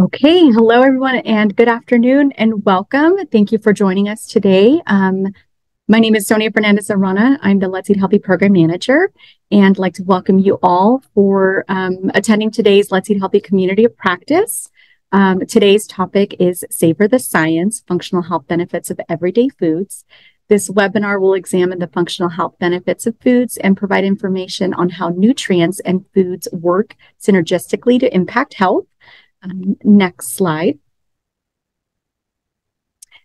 Okay, hello everyone, and good afternoon, and welcome. Thank you for joining us today. Um, my name is Sonia Fernandez Arana. I'm the Let's Eat Healthy Program Manager, and I'd like to welcome you all for um, attending today's Let's Eat Healthy Community of Practice. Um, today's topic is Savor the Science Functional Health Benefits of Everyday Foods. This webinar will examine the functional health benefits of foods and provide information on how nutrients and foods work synergistically to impact health. Um, next slide.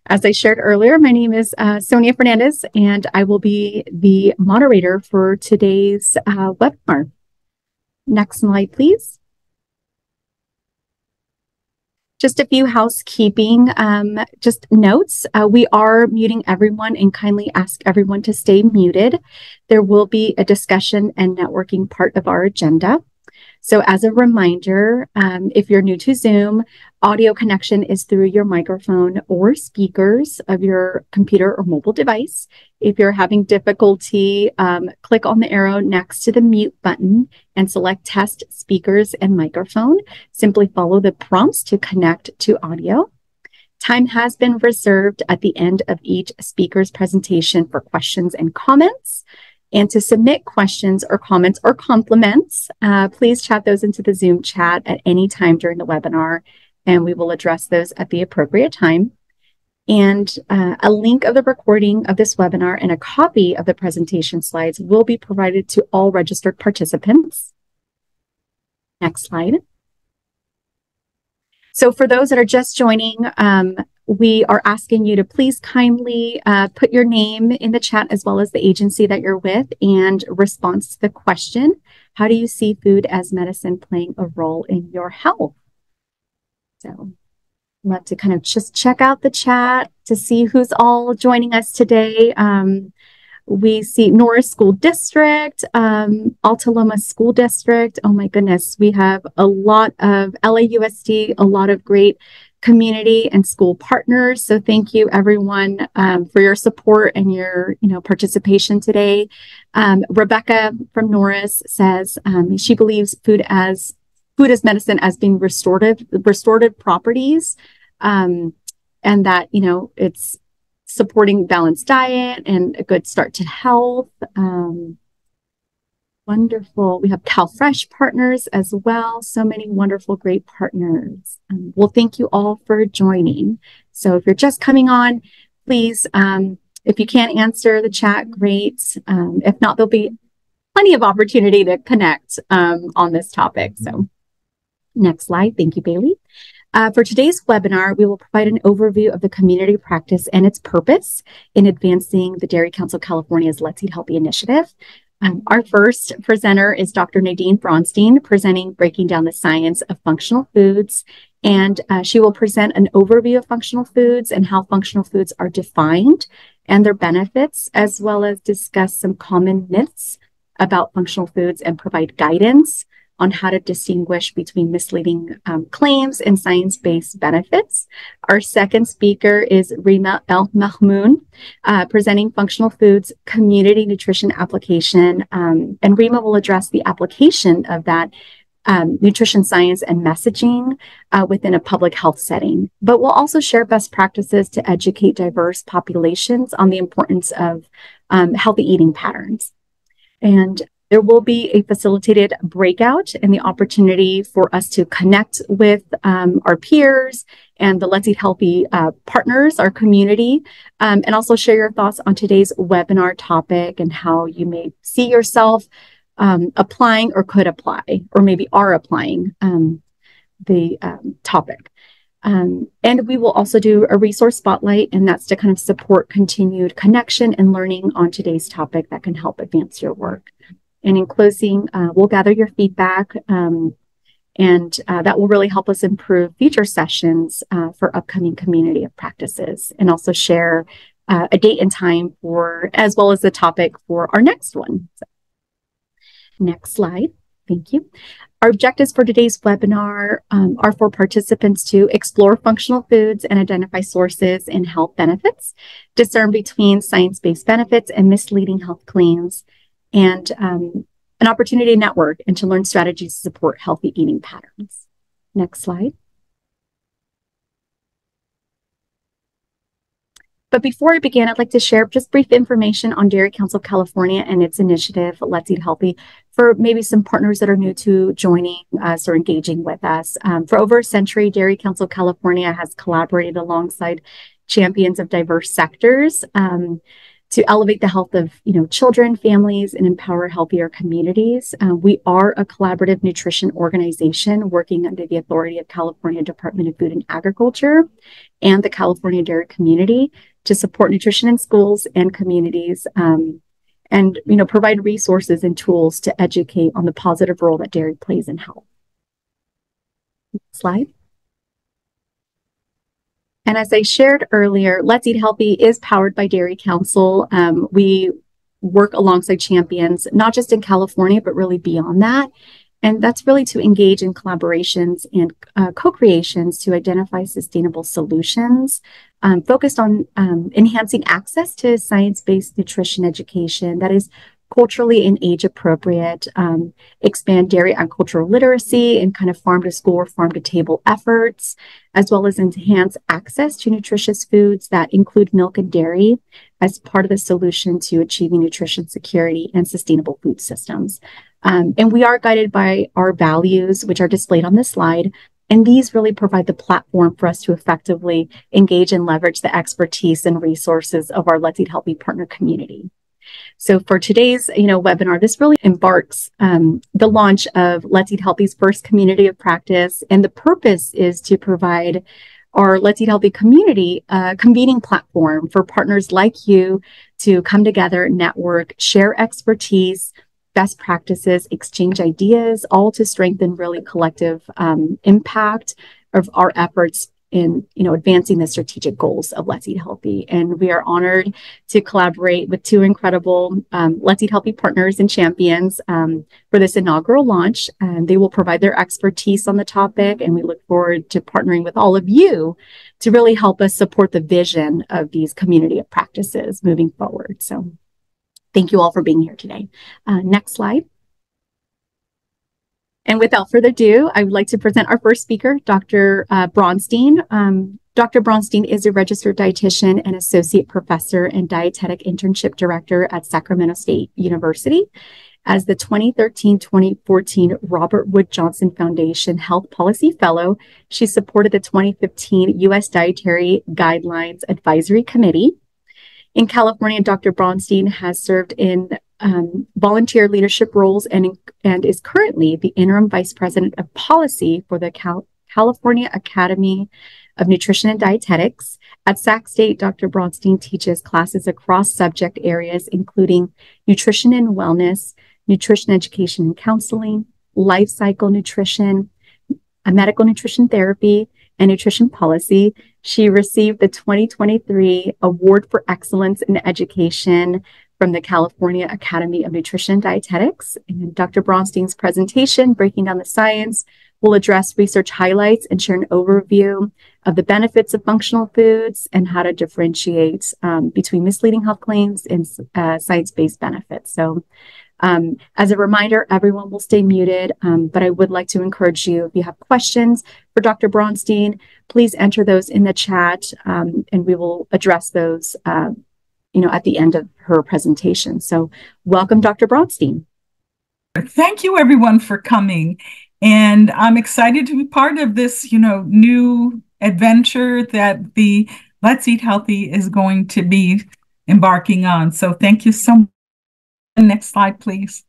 As I shared earlier, my name is uh, Sonia Fernandez, and I will be the moderator for today's uh, webinar. Next slide, please. Just a few housekeeping um, just notes. Uh, we are muting everyone and kindly ask everyone to stay muted. There will be a discussion and networking part of our agenda. So, as a reminder, um, if you're new to Zoom, audio connection is through your microphone or speakers of your computer or mobile device. If you're having difficulty, um, click on the arrow next to the mute button and select test speakers and microphone. Simply follow the prompts to connect to audio. Time has been reserved at the end of each speaker's presentation for questions and comments. And to submit questions or comments or compliments, uh, please chat those into the Zoom chat at any time during the webinar, and we will address those at the appropriate time. And uh, a link of the recording of this webinar and a copy of the presentation slides will be provided to all registered participants. Next slide. So for those that are just joining, um, we are asking you to please kindly uh, put your name in the chat as well as the agency that you're with and response to the question How do you see food as medicine playing a role in your health? So, love to kind of just check out the chat to see who's all joining us today. Um, we see Norris School District, um, Alta Loma School District. Oh my goodness, we have a lot of LAUSD, a lot of great community and school partners. So thank you everyone um, for your support and your you know participation today. Um, Rebecca from Norris says um, she believes food as food as medicine as being restorative restorative properties, um, and that you know it's supporting balanced diet and a good start to health. Um, Wonderful. We have CalFresh partners as well. So many wonderful, great partners. Um, well, thank you all for joining. So if you're just coming on, please, um, if you can't answer the chat, great. Um, if not, there'll be plenty of opportunity to connect um, on this topic. So next slide. Thank you, Bailey. Uh, for today's webinar, we will provide an overview of the community practice and its purpose in advancing the Dairy Council California's Let's Eat Healthy initiative. Um, our first presenter is Dr. Nadine Braunstein, presenting Breaking Down the Science of Functional Foods. And uh, she will present an overview of functional foods and how functional foods are defined and their benefits, as well as discuss some common myths about functional foods and provide guidance on how to distinguish between misleading um, claims and science based benefits. Our second speaker is Rema El-Mahmoud, uh, presenting Functional Foods Community Nutrition Application. Um, and Rema will address the application of that um, nutrition science and messaging uh, within a public health setting. But we'll also share best practices to educate diverse populations on the importance of um, healthy eating patterns. And there will be a facilitated breakout and the opportunity for us to connect with um, our peers and the Let's Eat Healthy uh, partners, our community, um, and also share your thoughts on today's webinar topic and how you may see yourself um, applying or could apply, or maybe are applying um, the um, topic. Um, and we will also do a resource spotlight, and that's to kind of support continued connection and learning on today's topic that can help advance your work. And in closing, uh, we'll gather your feedback, um, and uh, that will really help us improve future sessions uh, for upcoming community of practices and also share uh, a date and time for, as well as the topic for our next one. So, next slide. Thank you. Our objectives for today's webinar um, are for participants to explore functional foods and identify sources and health benefits, discern between science based benefits and misleading health claims, and um, an opportunity to network and to learn strategies to support healthy eating patterns. Next slide. But before I begin, I'd like to share just brief information on Dairy Council of California and its initiative, Let's Eat Healthy, for maybe some partners that are new to joining us or engaging with us. Um, for over a century, Dairy Council of California has collaborated alongside champions of diverse sectors. Um, to elevate the health of you know children families and empower healthier communities. Uh, we are a collaborative nutrition organization working under the authority of california department of food and agriculture and the california dairy community to support nutrition in schools and communities um, and you know provide resources and tools to educate on the positive role that dairy plays in health. Slide and as I shared earlier, Let's Eat Healthy is powered by Dairy Council. Um, we work alongside champions, not just in California, but really beyond that. And that's really to engage in collaborations and uh, co creations to identify sustainable solutions um, focused on um, enhancing access to science based nutrition education that is culturally and age appropriate, um, expand dairy agricultural literacy and kind of farm to school or farm to table efforts, as well as enhance access to nutritious foods that include milk and dairy as part of the solution to achieving nutrition security and sustainable food systems. Um, and we are guided by our values, which are displayed on this slide. And these really provide the platform for us to effectively engage and leverage the expertise and resources of our Let's Eat Healthy partner community. So for today's, you know, webinar, this really embarks um, the launch of Let's Eat Healthy's first community of practice. And the purpose is to provide our Let's Eat Healthy community a convening platform for partners like you to come together, network, share expertise, best practices, exchange ideas, all to strengthen really collective um, impact of our efforts in you know advancing the strategic goals of Let's Eat Healthy. And we are honored to collaborate with two incredible um, Let's Eat Healthy partners and champions um, for this inaugural launch. And they will provide their expertise on the topic, and we look forward to partnering with all of you to really help us support the vision of these community of practices moving forward. So. Thank you all for being here today. Uh, next slide. And without further ado, I would like to present our first speaker, Dr. Uh, Braunstein. Um, Dr. Braunstein is a registered dietitian and associate professor and dietetic internship director at Sacramento State University. As the 2013 2014 Robert Wood Johnson Foundation Health Policy Fellow, she supported the 2015 U.S. Dietary Guidelines Advisory Committee. In California, Dr. Braunstein has served in um, volunteer leadership roles and, and is currently the interim vice president of policy for the Cal- California Academy of Nutrition and Dietetics. At Sac State, Dr. Braunstein teaches classes across subject areas, including nutrition and wellness, nutrition education and counseling, life cycle nutrition, medical nutrition therapy, and nutrition policy. She received the 2023 Award for Excellence in Education from the California Academy of Nutrition and Dietetics. And Dr. Braunstein's presentation, Breaking Down the Science, will address research highlights and share an overview of the benefits of functional foods and how to differentiate um, between misleading health claims and uh, science based benefits. So, um, as a reminder, everyone will stay muted, um, but I would like to encourage you if you have questions for Dr. Braunstein, please enter those in the chat um, and we will address those uh, you know, at the end of her presentation. So welcome, Dr. Braunstein. Thank you everyone for coming. And I'm excited to be part of this, you know, new adventure that the Let's Eat Healthy is going to be embarking on. So thank you so much. Next slide, please.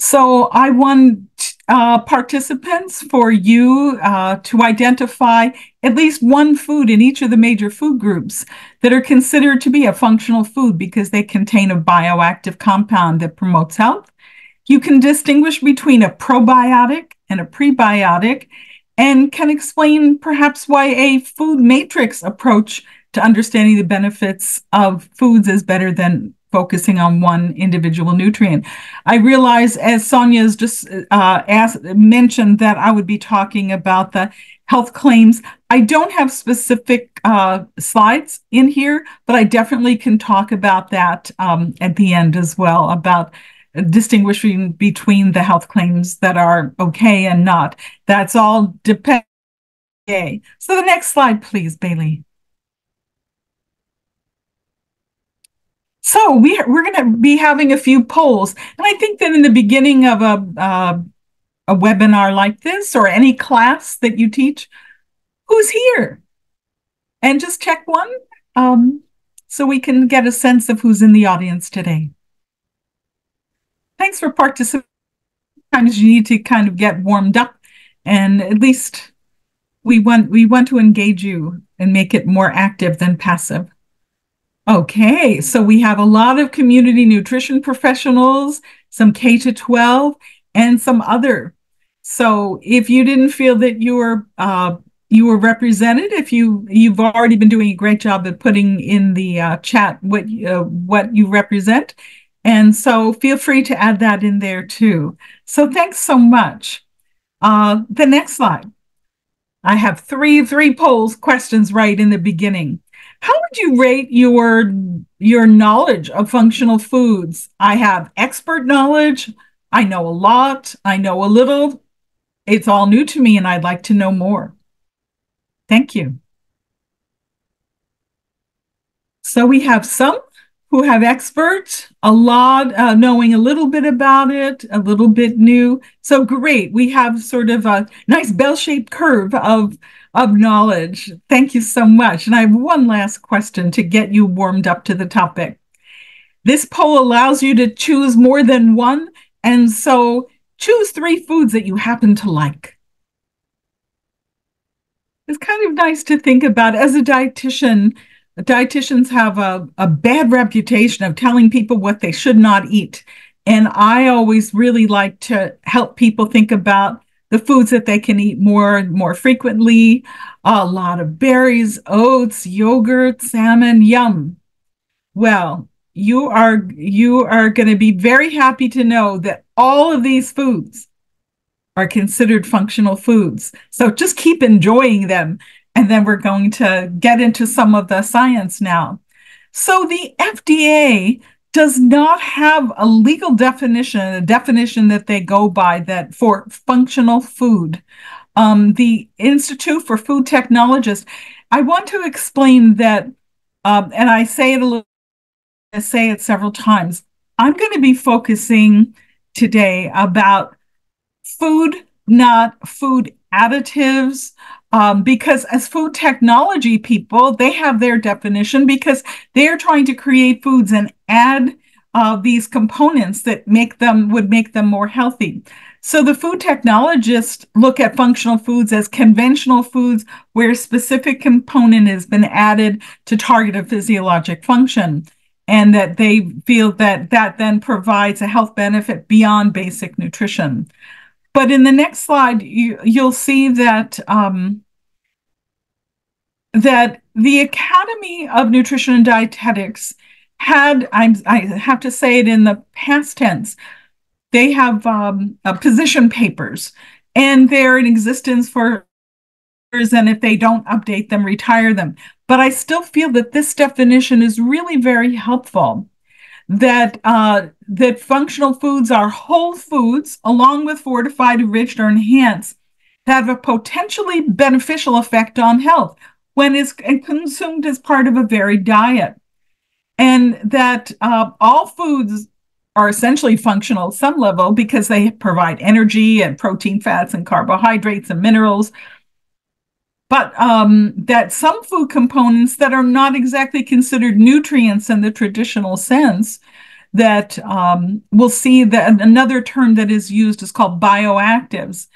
So I want uh, participants for you uh, to identify at least one food in each of the major food groups that are considered to be a functional food because they contain a bioactive compound that promotes health. You can distinguish between a probiotic and a prebiotic and can explain perhaps why a food matrix approach to understanding the benefits of foods is better than focusing on one individual nutrient. I realize, as Sonia's just uh, asked, mentioned, that I would be talking about the health claims. I don't have specific uh, slides in here, but I definitely can talk about that um, at the end as well about distinguishing between the health claims that are okay and not. That's all depends. Okay. So the next slide, please, Bailey. So we, we're going to be having a few polls. And I think that in the beginning of a, uh, a webinar like this or any class that you teach, who's here? And just check one um, so we can get a sense of who's in the audience today. Thanks for participating. Sometimes you need to kind of get warmed up and at least we want we want to engage you and make it more active than passive. Okay, so we have a lot of community nutrition professionals, some K to 12, and some other. So if you didn't feel that you were uh, you were represented, if you you've already been doing a great job of putting in the uh, chat what uh, what you represent, and so feel free to add that in there too. So thanks so much. Uh, the next slide. I have three three polls questions right in the beginning. How would you rate your your knowledge of functional foods? I have expert knowledge. I know a lot. I know a little. It's all new to me and I'd like to know more. Thank you. So we have some who have experts, a lot uh, knowing a little bit about it, a little bit new. So great. We have sort of a nice bell-shaped curve of, of knowledge. Thank you so much. And I have one last question to get you warmed up to the topic. This poll allows you to choose more than one. And so choose three foods that you happen to like. It's kind of nice to think about as a dietitian dietitians have a, a bad reputation of telling people what they should not eat. And I always really like to help people think about the foods that they can eat more and more frequently. A lot of berries, oats, yogurt, salmon, yum. Well, you are you are going to be very happy to know that all of these foods are considered functional foods. So just keep enjoying them and then we're going to get into some of the science now. So the FDA does not have a legal definition, a definition that they go by that for functional food. Um, the Institute for Food Technologists, I want to explain that, um, and I say it a little, I say it several times. I'm going to be focusing today about food, not food additives, um, because as food technology people, they have their definition because they're trying to create foods and add uh, these components that make them would make them more healthy. So the food technologists look at functional foods as conventional foods where a specific component has been added to target a physiologic function and that they feel that that then provides a health benefit beyond basic nutrition. But in the next slide, you, you'll see that um, that the Academy of Nutrition and Dietetics had, I'm, I have to say it in the past tense, they have um, uh, position papers and they're in existence for years. And if they don't update them, retire them. But I still feel that this definition is really very helpful that uh, that functional foods are whole foods along with fortified, enriched, or enhanced have a potentially beneficial effect on health when it's consumed as part of a varied diet. And that uh, all foods are essentially functional at some level because they provide energy and protein, fats, and carbohydrates and minerals. But um, that some food components that are not exactly considered nutrients in the traditional sense, that um, we'll see that another term that is used is called bioactives,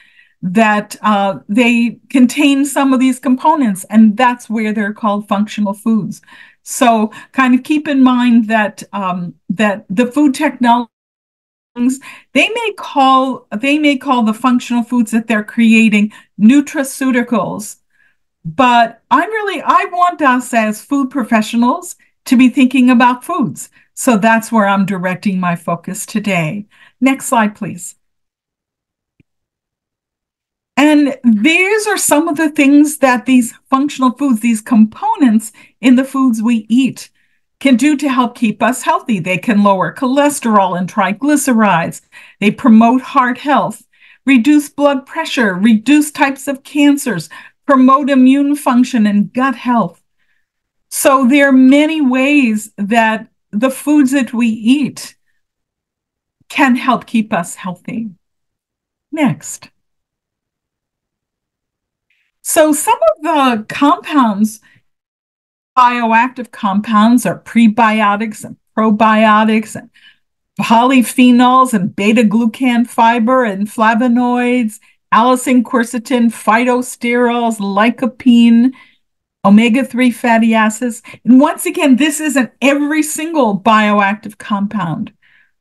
that uh, they contain some of these components, and that's where they're called functional foods. So, kind of keep in mind that um, that the food technology they may call they may call the functional foods that they're creating nutraceuticals but i'm really i want us as food professionals to be thinking about foods so that's where i'm directing my focus today next slide please and these are some of the things that these functional foods, these components in the foods we eat, can do to help keep us healthy. They can lower cholesterol and triglycerides. They promote heart health, reduce blood pressure, reduce types of cancers, promote immune function and gut health. So there are many ways that the foods that we eat can help keep us healthy. Next. So some of the compounds, bioactive compounds, are prebiotics and probiotics and polyphenols and beta glucan fiber and flavonoids, allicin, quercetin, phytosterols, lycopene, omega 3 fatty acids. And once again, this isn't every single bioactive compound,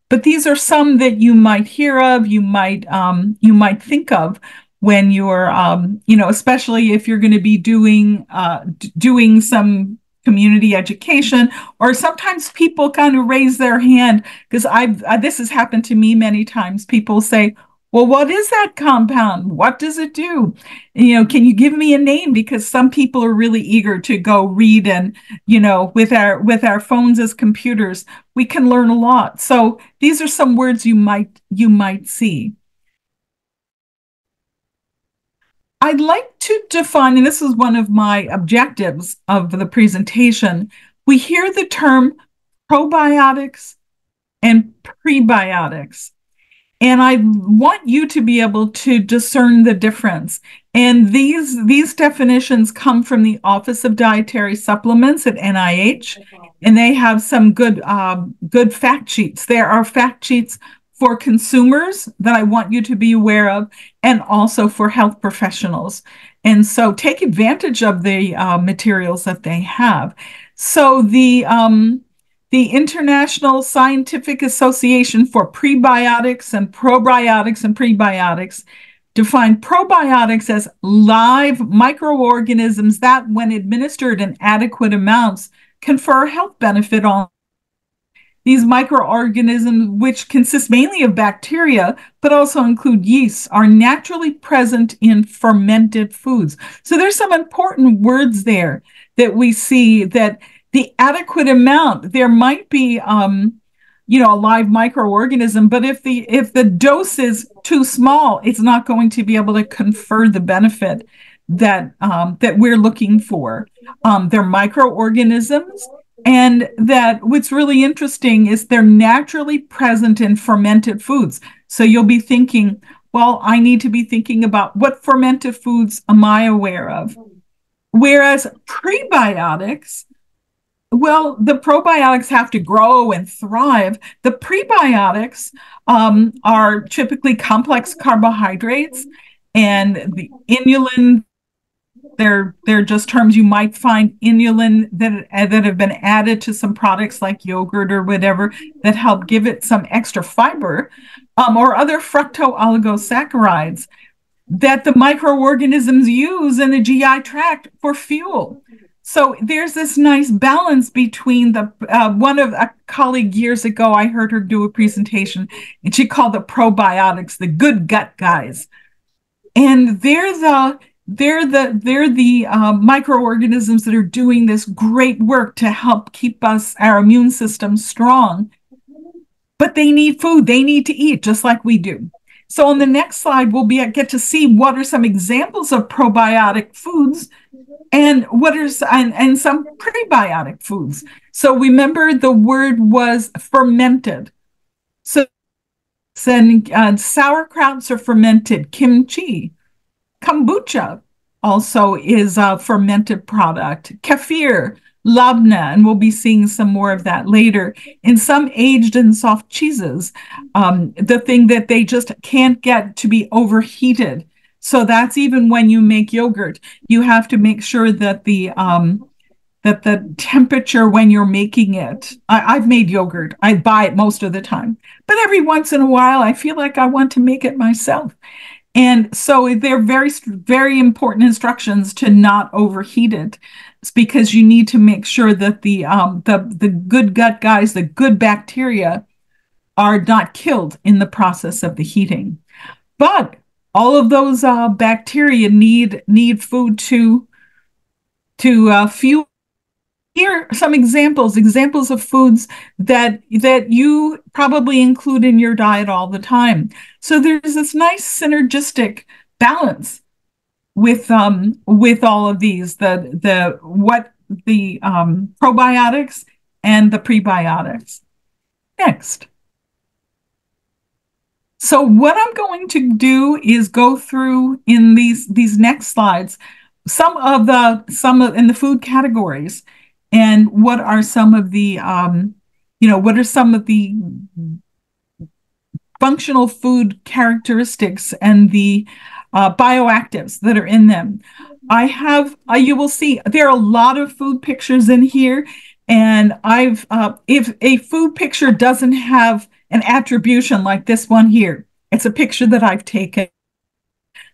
but these are some that you might hear of, you might um, you might think of when you're um, you know especially if you're going to be doing uh, doing some community education or sometimes people kind of raise their hand because i've uh, this has happened to me many times people say well what is that compound? What does it do? You know can you give me a name? Because some people are really eager to go read and you know with our with our phones as computers we can learn a lot. So these are some words you might you might see. I'd like to define, and this is one of my objectives of the presentation. We hear the term probiotics and prebiotics. And I want you to be able to discern the difference. And these, these definitions come from the Office of Dietary Supplements at NIH, and they have some good, uh, good fact sheets. There are fact sheets for consumers that I want you to be aware of, and also for health professionals. And so take advantage of the uh, materials that they have. So the um, the International Scientific Association for Prebiotics and Probiotics and Prebiotics define probiotics as live microorganisms that, when administered in adequate amounts, confer health benefit on these microorganisms, which consist mainly of bacteria, but also include yeasts, are naturally present in fermented foods. So there's some important words there that we see that the adequate amount, there might be um, you know, a live microorganism, but if the if the dose is too small, it's not going to be able to confer the benefit that um, that we're looking for. Um, they're microorganisms and that what's really interesting is they're naturally present in fermented foods. So you'll be thinking, well, I need to be thinking about what fermented foods am I aware of? Whereas prebiotics, well, the probiotics have to grow and thrive. The prebiotics um, are typically complex carbohydrates and the inulin they're they're just terms you might find inulin that that have been added to some products like yogurt or whatever that help give it some extra fiber um, or other fructo oligosaccharides that the microorganisms use in the GI tract for fuel. So there's this nice balance between the uh, one of a colleague years ago I heard her do a presentation and she called the probiotics the good gut guys. And they're the they're the they're the uh, microorganisms that are doing this great work to help keep us our immune system strong. But they need food. They need to eat just like we do. So on the next slide we'll be get to see what are some examples of probiotic foods and what are and, and some prebiotic foods so remember the word was fermented so then uh, sauerkrauts are fermented kimchi Kombucha also is a fermented product. Kefir, labna, and we'll be seeing some more of that later. In some aged and soft cheeses, um, the thing that they just can't get to be overheated. So that's even when you make yogurt, you have to make sure that the um, that the temperature when you're making it. I, I've made yogurt. I buy it most of the time, but every once in a while, I feel like I want to make it myself. And so they're very, very important instructions to not overheat it. It's because you need to make sure that the um, the the good gut guys, the good bacteria, are not killed in the process of the heating. But all of those uh, bacteria need need food to to uh, fuel here are some examples examples of foods that that you probably include in your diet all the time so there's this nice synergistic balance with um with all of these the the what the um probiotics and the prebiotics. Next. So what I'm going to do is go through in these these next slides some of the some of in the food categories and what are some of the um, you know what are some of the functional food characteristics and the uh, bioactives that are in them. I have, uh, you will see, there are a lot of food pictures in here. And I've, uh, if a food picture doesn't have an attribution like this one here, it's a picture that I've taken.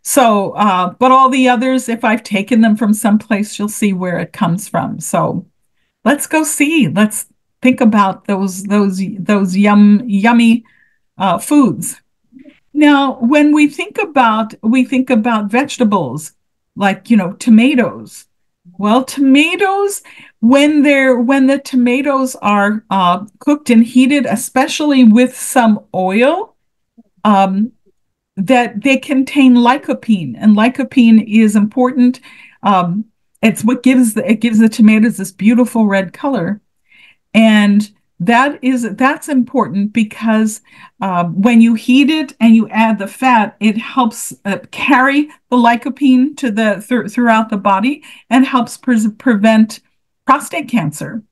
So, uh, but all the others, if I've taken them from someplace, you'll see where it comes from. So let's go see. Let's think about those, those, those yum, yummy uh, foods. Now, when we think about we think about vegetables like you know tomatoes. Well, tomatoes when they're when the tomatoes are uh, cooked and heated, especially with some oil, um, that they contain lycopene, and lycopene is important. Um, it's what gives the, it gives the tomatoes this beautiful red color, and that is that's important because uh, when you heat it and you add the fat it helps uh, carry the lycopene to the th- throughout the body and helps pre- prevent prostate cancer.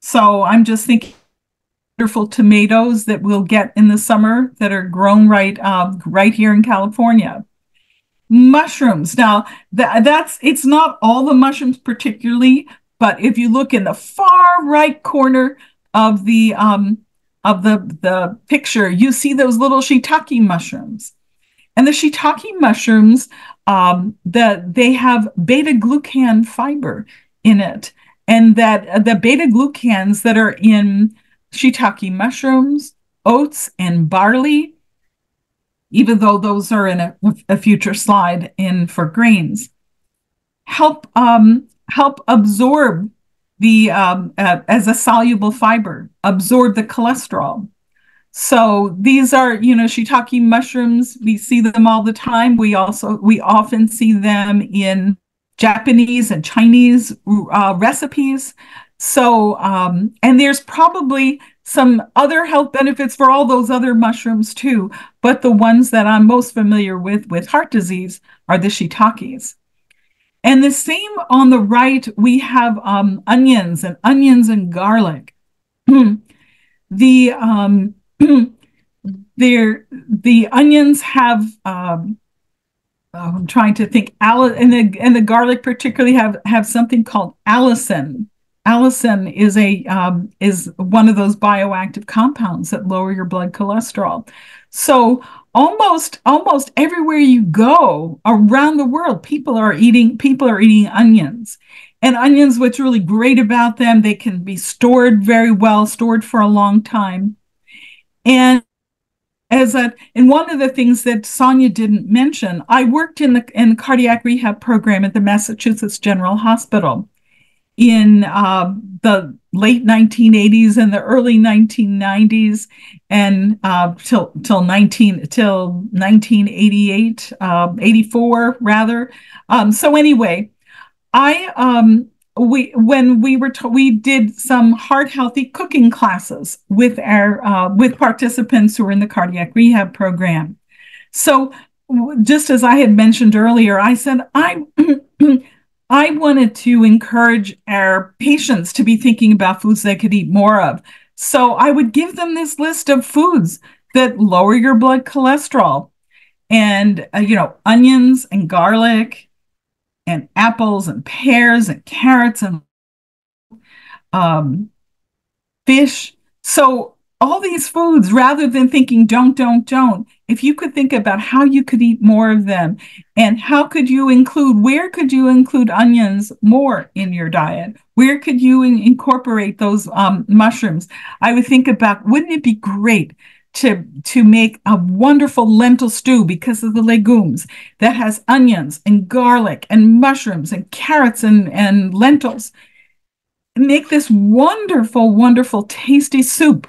So i'm just thinking wonderful tomatoes that we'll get in the summer that are grown right uh, right here in california. Mushrooms. Now th- that's it's not all the mushrooms particularly but if you look in the far right corner of the um, of the the picture, you see those little shiitake mushrooms, and the shiitake mushrooms um, they have beta glucan fiber in it, and that the beta glucans that are in shiitake mushrooms, oats, and barley, even though those are in a, a future slide in for grains, help um, help absorb the um, uh, as a soluble fiber, absorb the cholesterol. So these are, you know, shiitake mushrooms. We see them all the time. We also we often see them in Japanese and Chinese uh, recipes. So um, and there's probably some other health benefits for all those other mushrooms too. But the ones that I'm most familiar with with heart disease are the shiitakes. And the same on the right, we have um, onions and onions and garlic. the um, the onions have um, oh, I'm trying to think and the and the garlic particularly have have something called allicin. Allicin is a um, is one of those bioactive compounds that lower your blood cholesterol. So almost almost everywhere you go around the world people are eating people are eating onions and onions what's really great about them they can be stored very well stored for a long time and as a and one of the things that Sonia didn't mention, I worked in the in cardiac rehab program at the Massachusetts General Hospital in uh, the late 1980s and the early 1990s and uh, till till 19 till 1988 uh, 84 rather. Um, so anyway i um, we when we were we did some heart healthy cooking classes with our uh, with participants who were in the cardiac rehab program so just as i had mentioned earlier i said i I wanted to encourage our patients to be thinking about foods they could eat more of. So I would give them this list of foods that lower your blood cholesterol and, uh, you know, onions and garlic and apples and pears and carrots and um, fish. So all these foods, rather than thinking don't, don't, don't, if you could think about how you could eat more of them and how could you include, where could you include onions more in your diet? Where could you in- incorporate those um, mushrooms? I would think about, wouldn't it be great to, to make a wonderful lentil stew because of the legumes that has onions and garlic and mushrooms and carrots and, and lentils? Make this wonderful, wonderful, tasty soup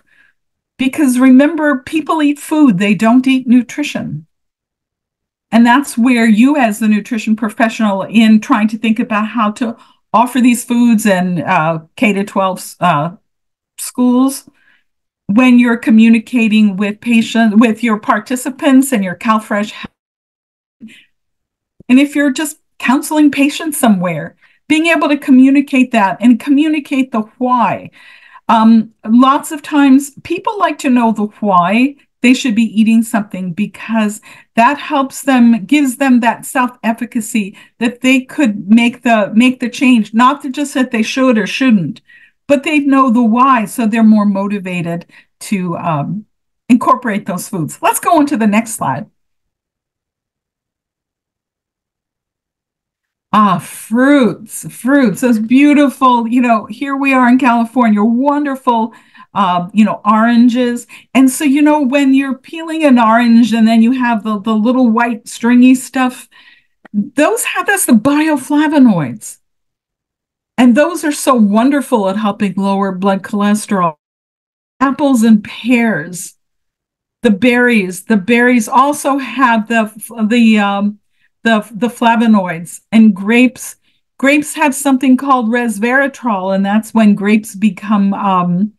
because remember, people eat food, they don't eat nutrition. And that's where you, as the nutrition professional, in trying to think about how to offer these foods and uh, K to 12 uh, schools when you're communicating with patients, with your participants and your CalFresh. And if you're just counseling patients somewhere, being able to communicate that and communicate the why. Um, lots of times people like to know the why they should be eating something because that helps them gives them that self-efficacy that they could make the make the change not just that they should or shouldn't but they know the why so they're more motivated to um, incorporate those foods let's go on to the next slide Ah, fruits, fruits, those beautiful, you know, here we are in California, wonderful, uh, you know, oranges. And so, you know, when you're peeling an orange and then you have the, the little white stringy stuff, those have, that's the bioflavonoids. And those are so wonderful at helping lower blood cholesterol. Apples and pears, the berries, the berries also have the, the, um, the, the flavonoids and grapes. Grapes have something called resveratrol, and that's when grapes become um,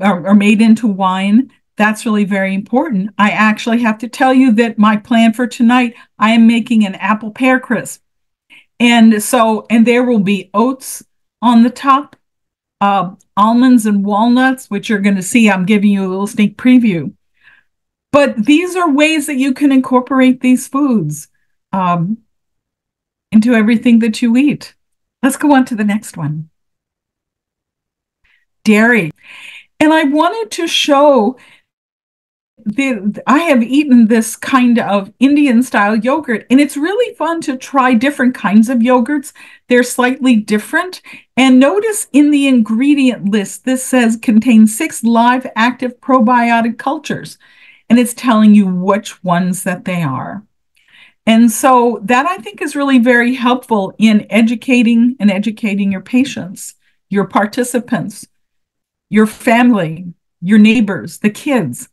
are, are made into wine. That's really very important. I actually have to tell you that my plan for tonight, I am making an apple pear crisp. And so, and there will be oats on the top, uh, almonds and walnuts, which you're going to see. I'm giving you a little sneak preview. But these are ways that you can incorporate these foods um, into everything that you eat. Let's go on to the next one. Dairy. And I wanted to show the, I have eaten this kind of Indian style yogurt, and it's really fun to try different kinds of yogurts. They're slightly different. And notice in the ingredient list, this says contains six live active probiotic cultures, and it's telling you which ones that they are. And so that I think is really very helpful in educating and educating your patients, your participants, your family, your neighbors, the kids.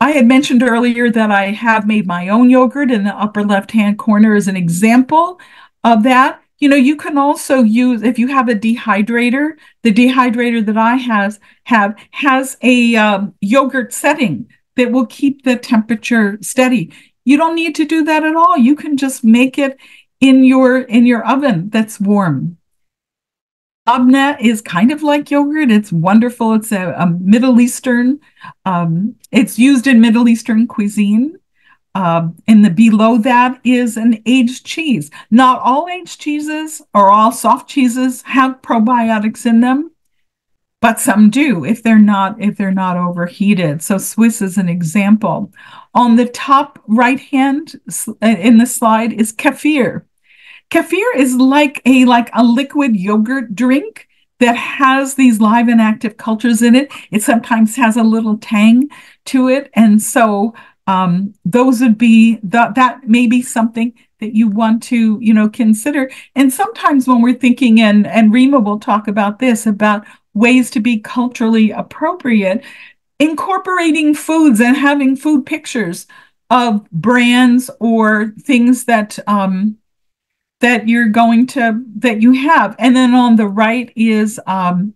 I had mentioned earlier that I have made my own yogurt in the upper left hand corner as an example of that. You know, you can also use if you have a dehydrator. The dehydrator that I has have has a um, yogurt setting that will keep the temperature steady. You don't need to do that at all. You can just make it in your in your oven that's warm. Labneh is kind of like yogurt. It's wonderful. It's a, a Middle Eastern. Um, it's used in Middle Eastern cuisine. Um, and the below that is an aged cheese. Not all aged cheeses or all soft cheeses have probiotics in them but some do if they're not if they're not overheated so swiss is an example on the top right hand uh, in the slide is kefir kefir is like a like a liquid yogurt drink that has these live and active cultures in it. It sometimes has a little tang to it. And so um, those would be the, that may be something that you want to you know consider. And sometimes when we're thinking and and rema will talk about this about ways to be culturally appropriate, incorporating foods and having food pictures of brands or things that um, that you're going to that you have. And then on the right is um,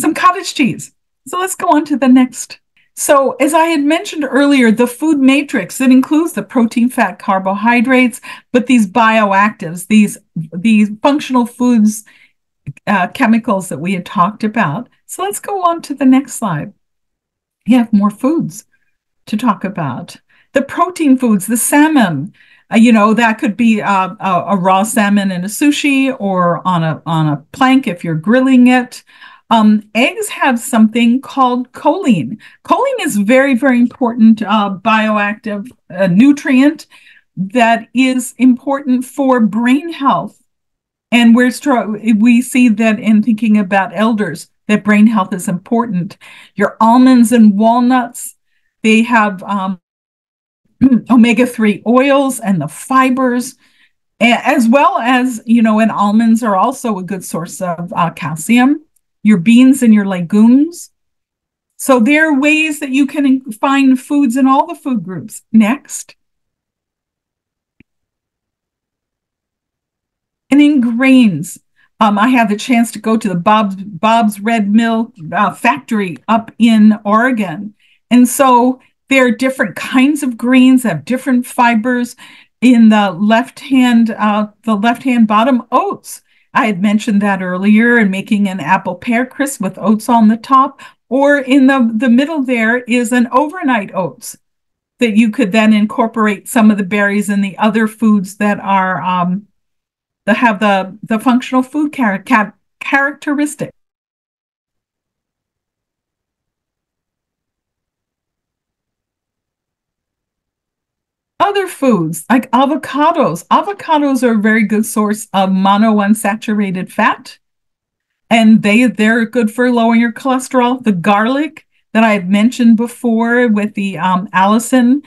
some cottage cheese. So let's go on to the next. So, as I had mentioned earlier, the food matrix that includes the protein, fat, carbohydrates, but these bioactives, these these functional foods uh, chemicals that we had talked about. So let's go on to the next slide. You have more foods to talk about. The protein foods, the salmon, uh, you know, that could be uh, a, a, raw salmon in a sushi or on a, on a plank if you're grilling it. Um, eggs have something called choline. Choline is very, very important uh, bioactive uh, nutrient that is important for brain health and we're we see that in thinking about elders, that brain health is important. Your almonds and walnuts, they have um, omega 3 oils and the fibers, as well as, you know, and almonds are also a good source of uh, calcium. Your beans and your legumes. So there are ways that you can find foods in all the food groups. Next. And in grains, Um, I had the chance to go to the Bob's Bob's Red Mill uh, factory up in Oregon, and so there are different kinds of greens that have different fibers. In the left hand, uh, the left hand bottom oats. I had mentioned that earlier, and making an apple pear crisp with oats on the top. Or in the the middle there is an overnight oats that you could then incorporate some of the berries and the other foods that are um, that have the the functional food char- characteristic. Other foods like avocados. Avocados are a very good source of monounsaturated fat, and they they're good for lowering your cholesterol. The garlic that I've mentioned before with the um, allicin,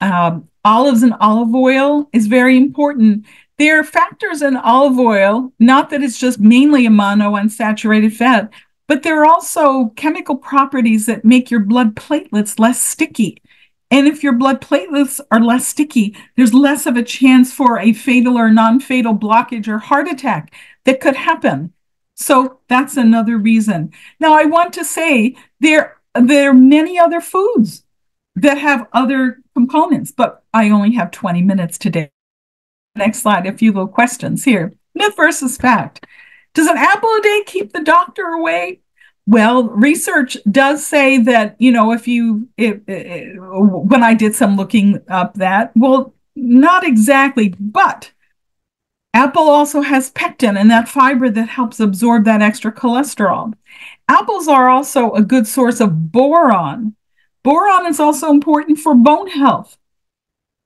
um, olives and olive oil is very important there are factors in olive oil, not that it's just mainly a monounsaturated fat, but there are also chemical properties that make your blood platelets less sticky. And if your blood platelets are less sticky, there's less of a chance for a fatal or non fatal blockage or heart attack that could happen. So that's another reason. Now, I want to say there, there are many other foods that have other components, but I only have 20 minutes today. Next slide, a few little questions here. Myth versus fact. Does an apple a day keep the doctor away? Well, research does say that, you know, if you, if, if, when I did some looking up that, well, not exactly, but apple also has pectin and that fiber that helps absorb that extra cholesterol. Apples are also a good source of boron. Boron is also important for bone health.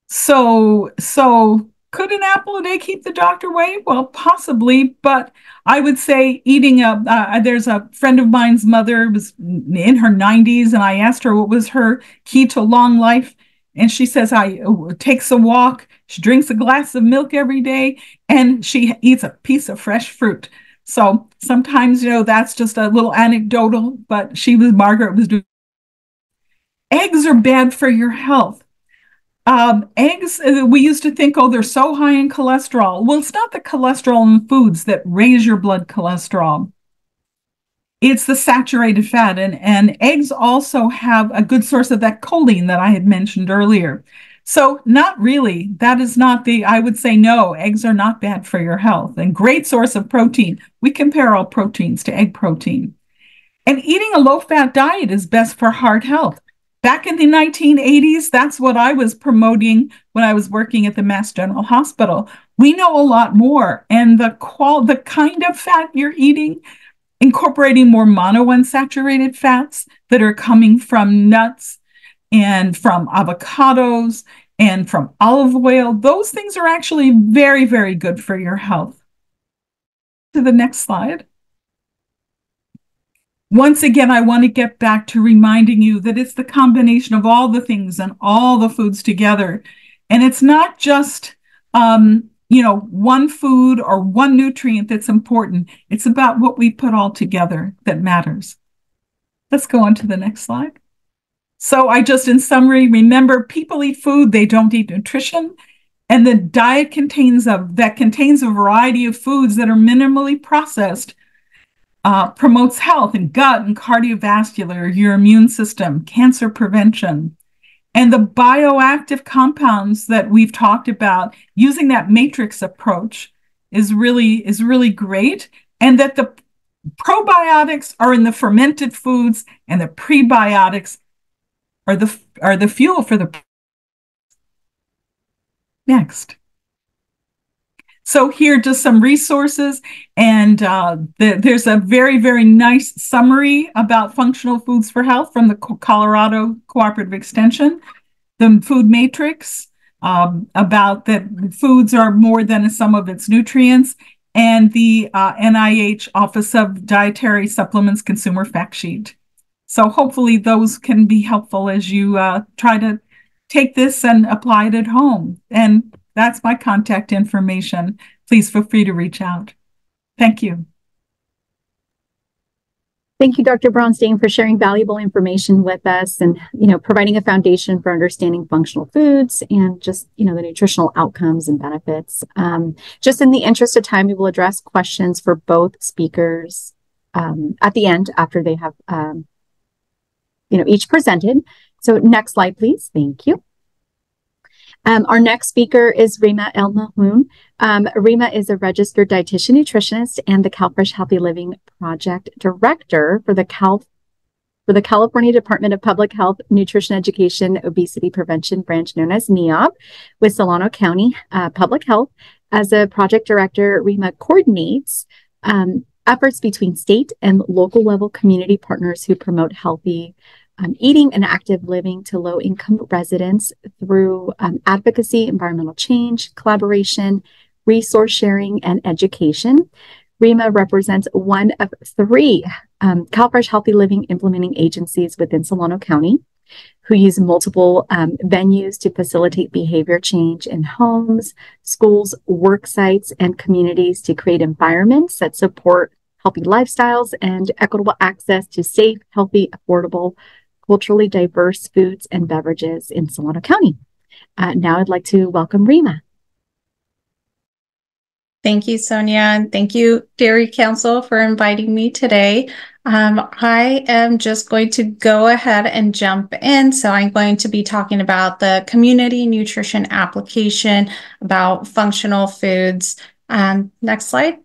So, so could an apple a day keep the doctor away? Well, possibly, but I would say eating a. Uh, there's a friend of mine's mother was in her 90s, and I asked her what was her key to long life, and she says I uh, takes a walk, she drinks a glass of milk every day, and she eats a piece of fresh fruit. So sometimes you know that's just a little anecdotal, but she was Margaret was doing. Eggs are bad for your health um, eggs, uh, we used to think, oh, they're so high in cholesterol. Well, it's not the cholesterol in foods that raise your blood cholesterol. It's the saturated fat. And, and eggs also have a good source of that choline that I had mentioned earlier. So, not really. That is not the, I would say, no, eggs are not bad for your health and great source of protein. We compare all proteins to egg protein. And eating a low fat diet is best for heart health. Back in the 1980s, that's what I was promoting when I was working at the Mass General Hospital. We know a lot more, and the qual the kind of fat you're eating, incorporating more monounsaturated fats that are coming from nuts and from avocados and from olive oil, those things are actually very, very good for your health. To the next slide. Once again, I want to get back to reminding you that it's the combination of all the things and all the foods together. And it's not just, um, you know, one food or one nutrient that's important. It's about what we put all together that matters. Let's go on to the next slide. So I just, in summary, remember people eat food, they don't eat nutrition. And the diet contains a that contains a variety of foods that are minimally processed uh, promotes health and gut and cardiovascular, your immune system, cancer prevention. And the bioactive compounds that we've talked about using that matrix approach is really is really great. And that the probiotics are in the fermented foods and the prebiotics are the are the fuel for the next. So here, just some resources, and uh, the, there's a very, very nice summary about functional foods for health from the Colorado Cooperative Extension, the food matrix um, about that foods are more than a sum of its nutrients, and the uh, NIH Office of Dietary Supplements Consumer Fact Sheet. So hopefully those can be helpful as you uh, try to take this and apply it at home. And that's my contact information. Please feel free to reach out. Thank you. Thank you, Dr. Braunstein, for sharing valuable information with us and, you know, providing a foundation for understanding functional foods and just, you know, the nutritional outcomes and benefits. Um, just in the interest of time, we will address questions for both speakers um, at the end after they have, um, you know, each presented. So next slide, please. Thank you. Um, our next speaker is Rema El. Um, Rema is a registered dietitian nutritionist and the CalFresh Healthy Living Project Director for the Cal for the California Department of Public Health, Nutrition Education, Obesity Prevention branch known as NEOP with Solano County uh, Public Health. As a project director, Rema coordinates um, efforts between state and local level community partners who promote healthy um, eating and active living to low income residents through um, advocacy, environmental change, collaboration, resource sharing, and education. REMA represents one of three um, CalFresh Healthy Living implementing agencies within Solano County who use multiple um, venues to facilitate behavior change in homes, schools, work sites, and communities to create environments that support healthy lifestyles and equitable access to safe, healthy, affordable culturally diverse foods and beverages in Solano County. Uh, now I'd like to welcome Rema. Thank you, Sonia, and thank you, Dairy Council, for inviting me today. Um, I am just going to go ahead and jump in. So I'm going to be talking about the community nutrition application, about functional foods. Um, next slide.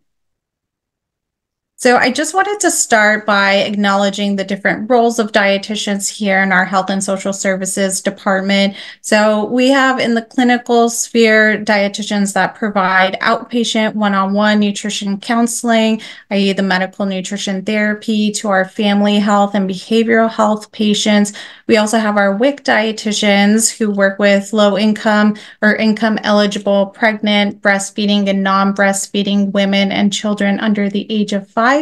So I just wanted to start by acknowledging the different roles of dietitians here in our Health and Social Services Department. So we have in the clinical sphere dietitians that provide outpatient one-on-one nutrition counseling, i.e. the medical nutrition therapy to our family health and behavioral health patients. We also have our WIC dietitians who work with low income or income eligible pregnant, breastfeeding and non-breastfeeding women and children under the age of five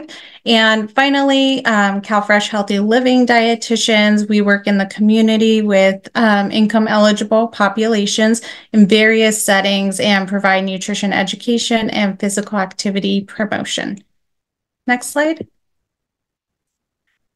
and finally, um, CalFresh Healthy Living dietitians. We work in the community with um, income eligible populations in various settings and provide nutrition education and physical activity promotion. Next slide.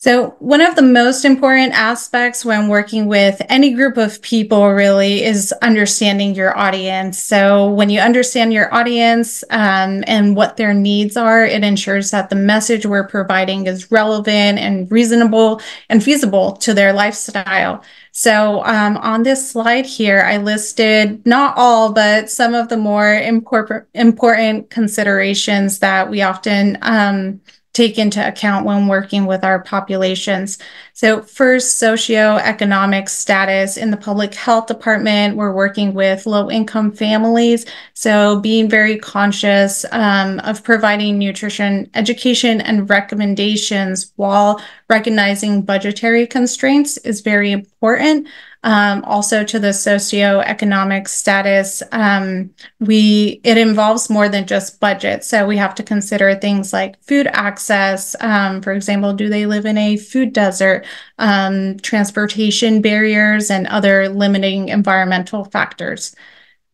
So, one of the most important aspects when working with any group of people really is understanding your audience. So, when you understand your audience um, and what their needs are, it ensures that the message we're providing is relevant and reasonable and feasible to their lifestyle. So, um, on this slide here, I listed not all, but some of the more important, considerations that we often um, take into account when working with our populations. So first, socioeconomic status in the public health department, we're working with low income families. So being very conscious um, of providing nutrition education and recommendations while recognizing budgetary constraints is very important um, also to the socioeconomic status. Um, we it involves more than just budget, so we have to consider things like food access. Um, for example, do they live in a food desert? Um, transportation barriers and other limiting environmental factors.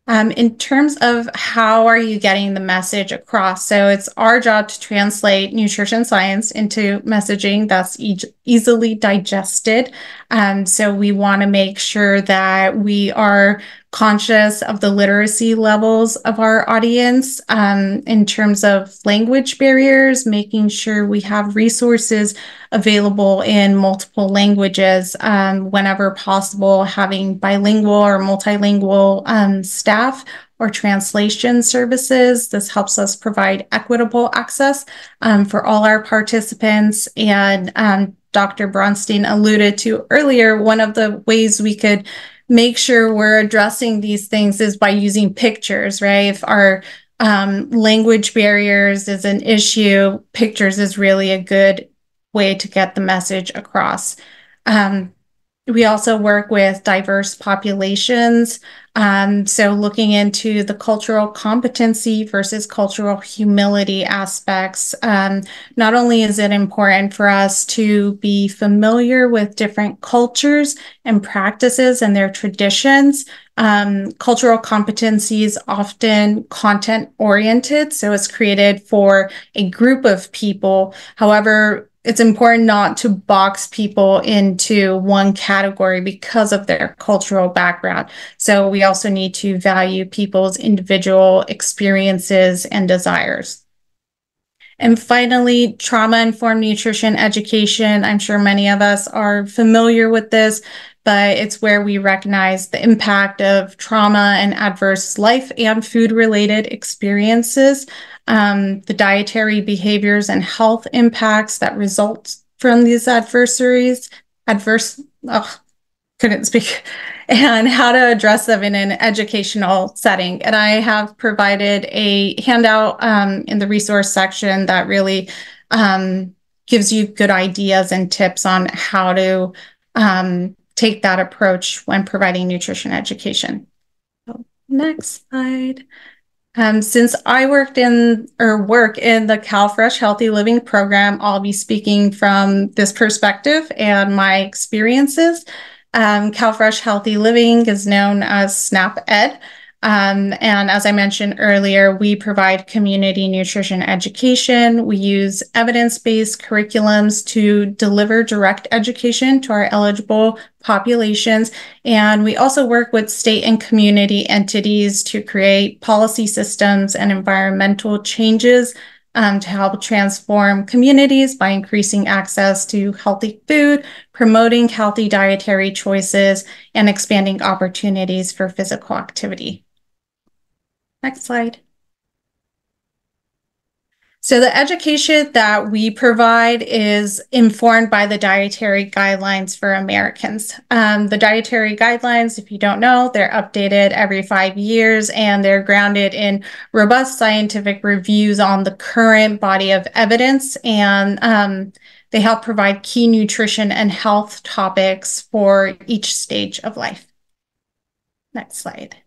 Um, in terms of how are you getting the message across? So it's our job to translate nutrition science into messaging that's e- easily digested. Um, so we want to make sure that we are conscious of the literacy levels of our audience um, in terms of language barriers, making sure we have resources available in multiple languages um, whenever possible, having bilingual or multilingual um, staff or translation services. This helps us provide equitable access um, for all our participants. And um, Dr. Braunstein alluded to earlier, one of the ways we could make sure we're addressing these things is by using pictures, right? If our um, language barriers is an issue, pictures is really a good way to get the message across. Um, we also work with diverse populations. Um, so, looking into the cultural competency versus cultural humility aspects, um, not only is it important for us to be familiar with different cultures and practices and their traditions, um, cultural competency is often content oriented. So, it's created for a group of people. However, it's important not to box people into one category because of their cultural background. So we also need to value people's individual experiences and desires. And finally, trauma informed nutrition education. I'm sure many of us are familiar with this, but it's where we recognize the impact of trauma and adverse life and food related experiences, um, the dietary behaviors and health impacts that result from these adversaries, adverse, oh, couldn't speak, and how to address them in an educational setting. And I have provided a handout um, in the resource section that really um, gives you good ideas and tips on how to um, take that approach when providing nutrition education. So next slide. Um, since I worked in or work in the CalFresh Healthy Living program, I'll be speaking from this perspective and my experiences. Um, CalFresh Healthy Living is known as SNAP Ed. Um, and as I mentioned earlier, we provide community nutrition education. We use evidence based curriculums to deliver direct education to our eligible populations. And we also work with state and community entities to create policy systems and environmental changes um, to help transform communities by increasing access to healthy food, promoting healthy dietary choices, and expanding opportunities for physical activity. Next slide. So the education that we provide is informed by the dietary guidelines for Americans. Um, the dietary guidelines, if you don't know, they're updated every five years and they're grounded in robust scientific reviews on the current body of evidence and um, they help provide key nutrition and health topics for each stage of life. Next slide.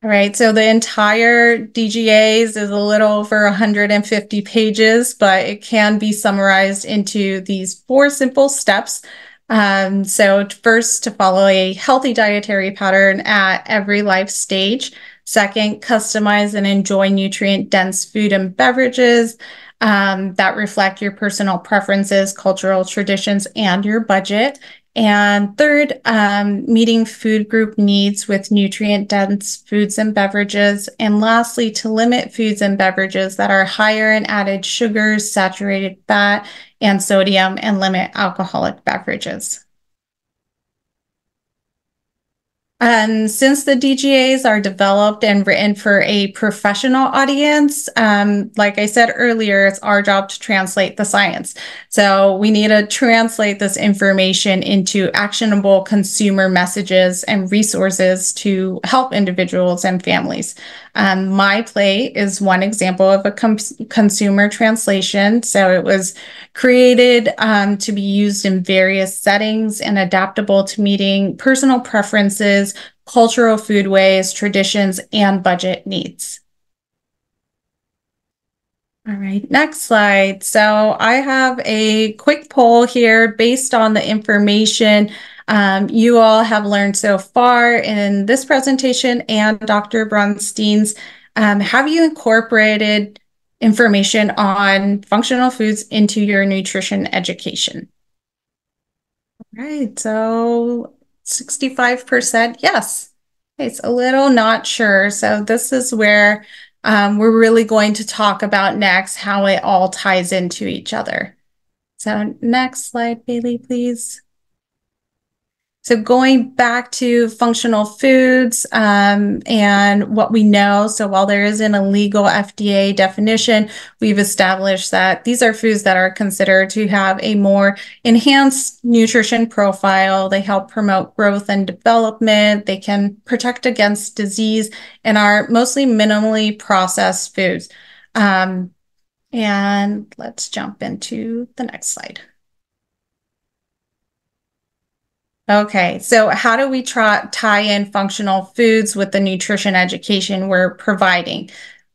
All right, so the entire DGAs is a little over 150 pages, but it can be summarized into these four simple steps. Um, so first, to follow a healthy dietary pattern at every life stage. Second, customize and enjoy nutrient-dense food and beverages um, that reflect your personal preferences, cultural traditions, and your budget. And third, um, meeting food group needs with nutrient dense foods and beverages. And lastly, to limit foods and beverages that are higher in added sugars, saturated fat, and sodium, and limit alcoholic beverages. Um, since the DGAs are developed and written for a professional audience, um, like I said earlier, it's our job to translate the science. So we need to translate this information into actionable consumer messages and resources to help individuals and families. Um, My Plate is one example of a consumer translation. So it was created um, to be used in various settings and adaptable to meeting personal preferences, cultural foodways, traditions, and budget needs. All right, next slide. So I have a quick poll here based on the information um, you all have learned so far in this presentation and Dr. Braunstein's. Um, have you incorporated information on functional foods into your nutrition education? All right, so 65% yes. It's a little not sure. So this is where um, we're really going to talk about next how it all ties into each other. So next slide, Bailey, please. So going back to functional foods um, and what we know, so while there isn't a legal FDA definition, we've established that these are foods that are considered to have a more enhanced nutrition profile. They help promote growth and development. They can protect against disease and are mostly minimally processed foods. Um, and let's jump into the next slide. Okay, so how do we try tie in functional foods with the nutrition education we're providing?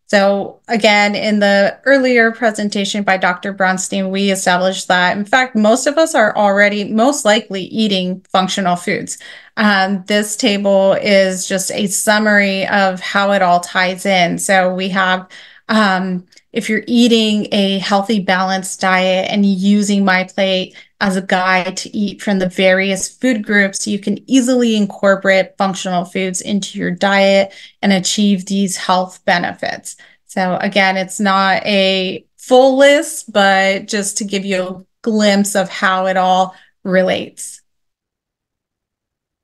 So again, in the earlier presentation by Dr. Braunstein, we established that, in fact, most of us are already most likely eating functional foods. Um, this table is just a summary of how it all ties in. So we have um, if you're eating a healthy, balanced diet and using my plate as a guide to eat from the various food groups, you can easily incorporate functional foods into your diet and achieve these health benefits. So, again, it's not a full list, but just to give you a glimpse of how it all relates.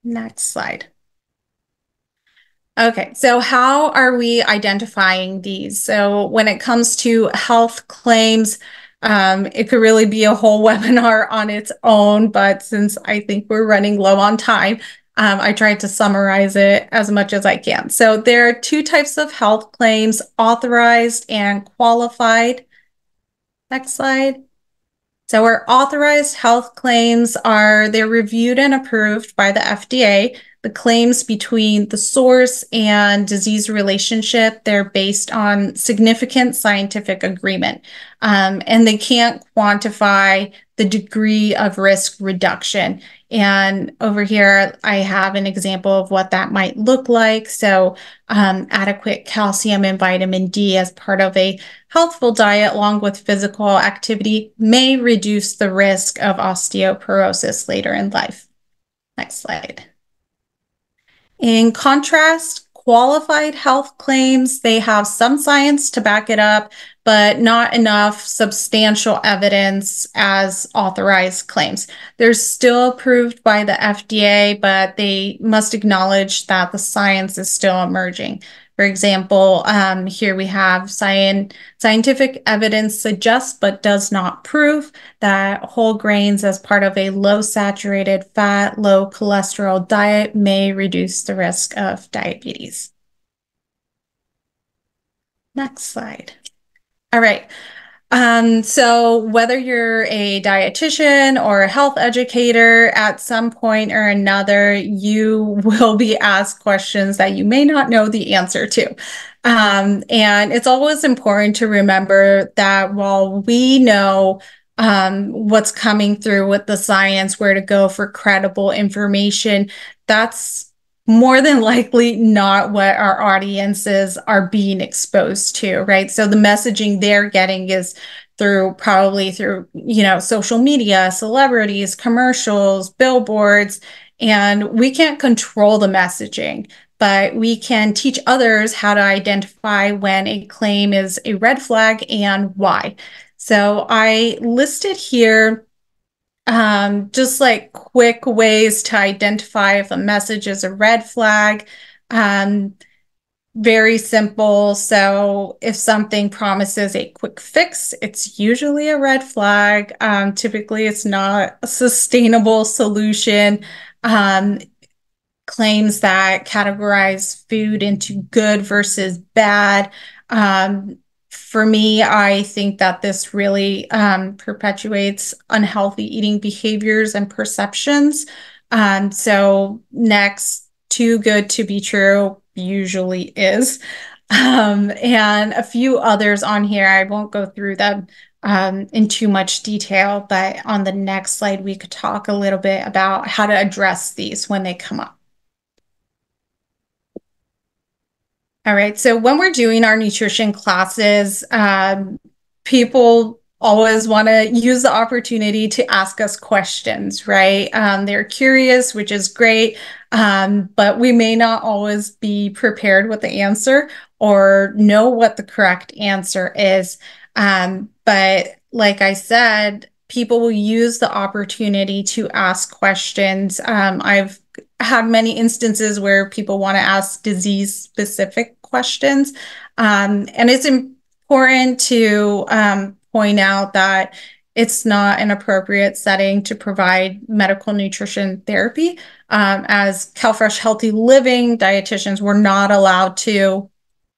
Next slide. Okay, so how are we identifying these? So when it comes to health claims, um, it could really be a whole webinar on its own, but since I think we're running low on time, um, I tried to summarize it as much as I can. So there are two types of health claims, authorized and qualified. Next slide. So our authorized health claims are, they're reviewed and approved by the FDA the claims between the source and disease relationship they're based on significant scientific agreement. Um, and they can't quantify the degree of risk reduction. And over here i have an example of what that might look like. So um, adequate calcium and vitamin d as part of a healthful diet along with physical activity may reduce the risk of osteoporosis later in life. Next slide in contrast, qualified health claims, they have some science to back it up, but not enough substantial evidence as authorized claims. They're still approved by the FDA, but they must acknowledge that the science is still emerging. For example, um, here we have scientific evidence suggests but does not prove that whole grains as part of a low saturated fat, low cholesterol diet may reduce the risk of diabetes. Next slide. All right. Um, so whether you're a dietitian or a health educator, at some point or another, you will be asked questions that you may not know the answer to. Um, and it's always important to remember that while we know um, what's coming through with the science, where to go for credible information, that's more than likely not what our audiences are being exposed to, right? So the messaging they're getting is through probably through, you know, social media, celebrities, commercials, billboards, and we can't control the messaging, but we can teach others how to identify when a claim is a red flag and why. So I listed here um, just like quick ways to identify if a message is a red flag. Um, very simple. So if something promises a quick fix, it's usually a red flag. Um, typically, it's not a sustainable solution. Um, claims that categorize food into good versus bad. Um, for me, I think that this really um, perpetuates unhealthy eating behaviors and perceptions. Um, so, next, too good to be true usually is. Um, and a few others on here. I won't go through them um, in too much detail, but on the next slide, we could talk a little bit about how to address these when they come up. All right. So when we're doing our nutrition classes, um, people always want to use the opportunity to ask us questions, right? Um, they're curious, which is great, um, but we may not always be prepared with the answer or know what the correct answer is. Um, but like I said, people will use the opportunity to ask questions. Um, I've had many instances where people want to ask disease specific questions. Um, and it's important to um, point out that it's not an appropriate setting to provide medical nutrition therapy. Um, as CalFresh Healthy Living dietitians, we're not allowed to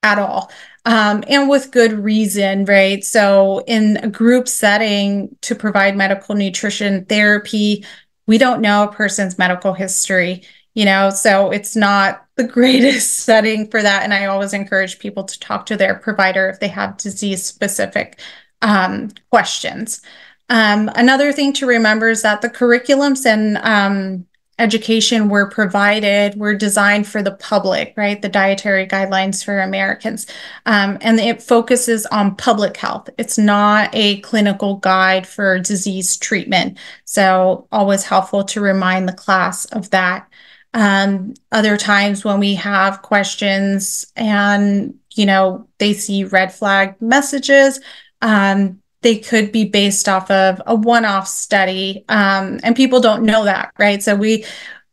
at all. Um, and with good reason, right? So, in a group setting to provide medical nutrition therapy, we don't know a person's medical history, you know, so it's not the greatest setting for that. And I always encourage people to talk to their provider if they have disease specific um, questions. Um, another thing to remember is that the curriculums and um, education were provided were designed for the public, right? The dietary guidelines for Americans. Um, and it focuses on public health. It's not a clinical guide for disease treatment. So, always helpful to remind the class of that. Um, other times when we have questions and, you know, they see red flag messages, um, they could be based off of a one-off study um, and people don't know that right? So we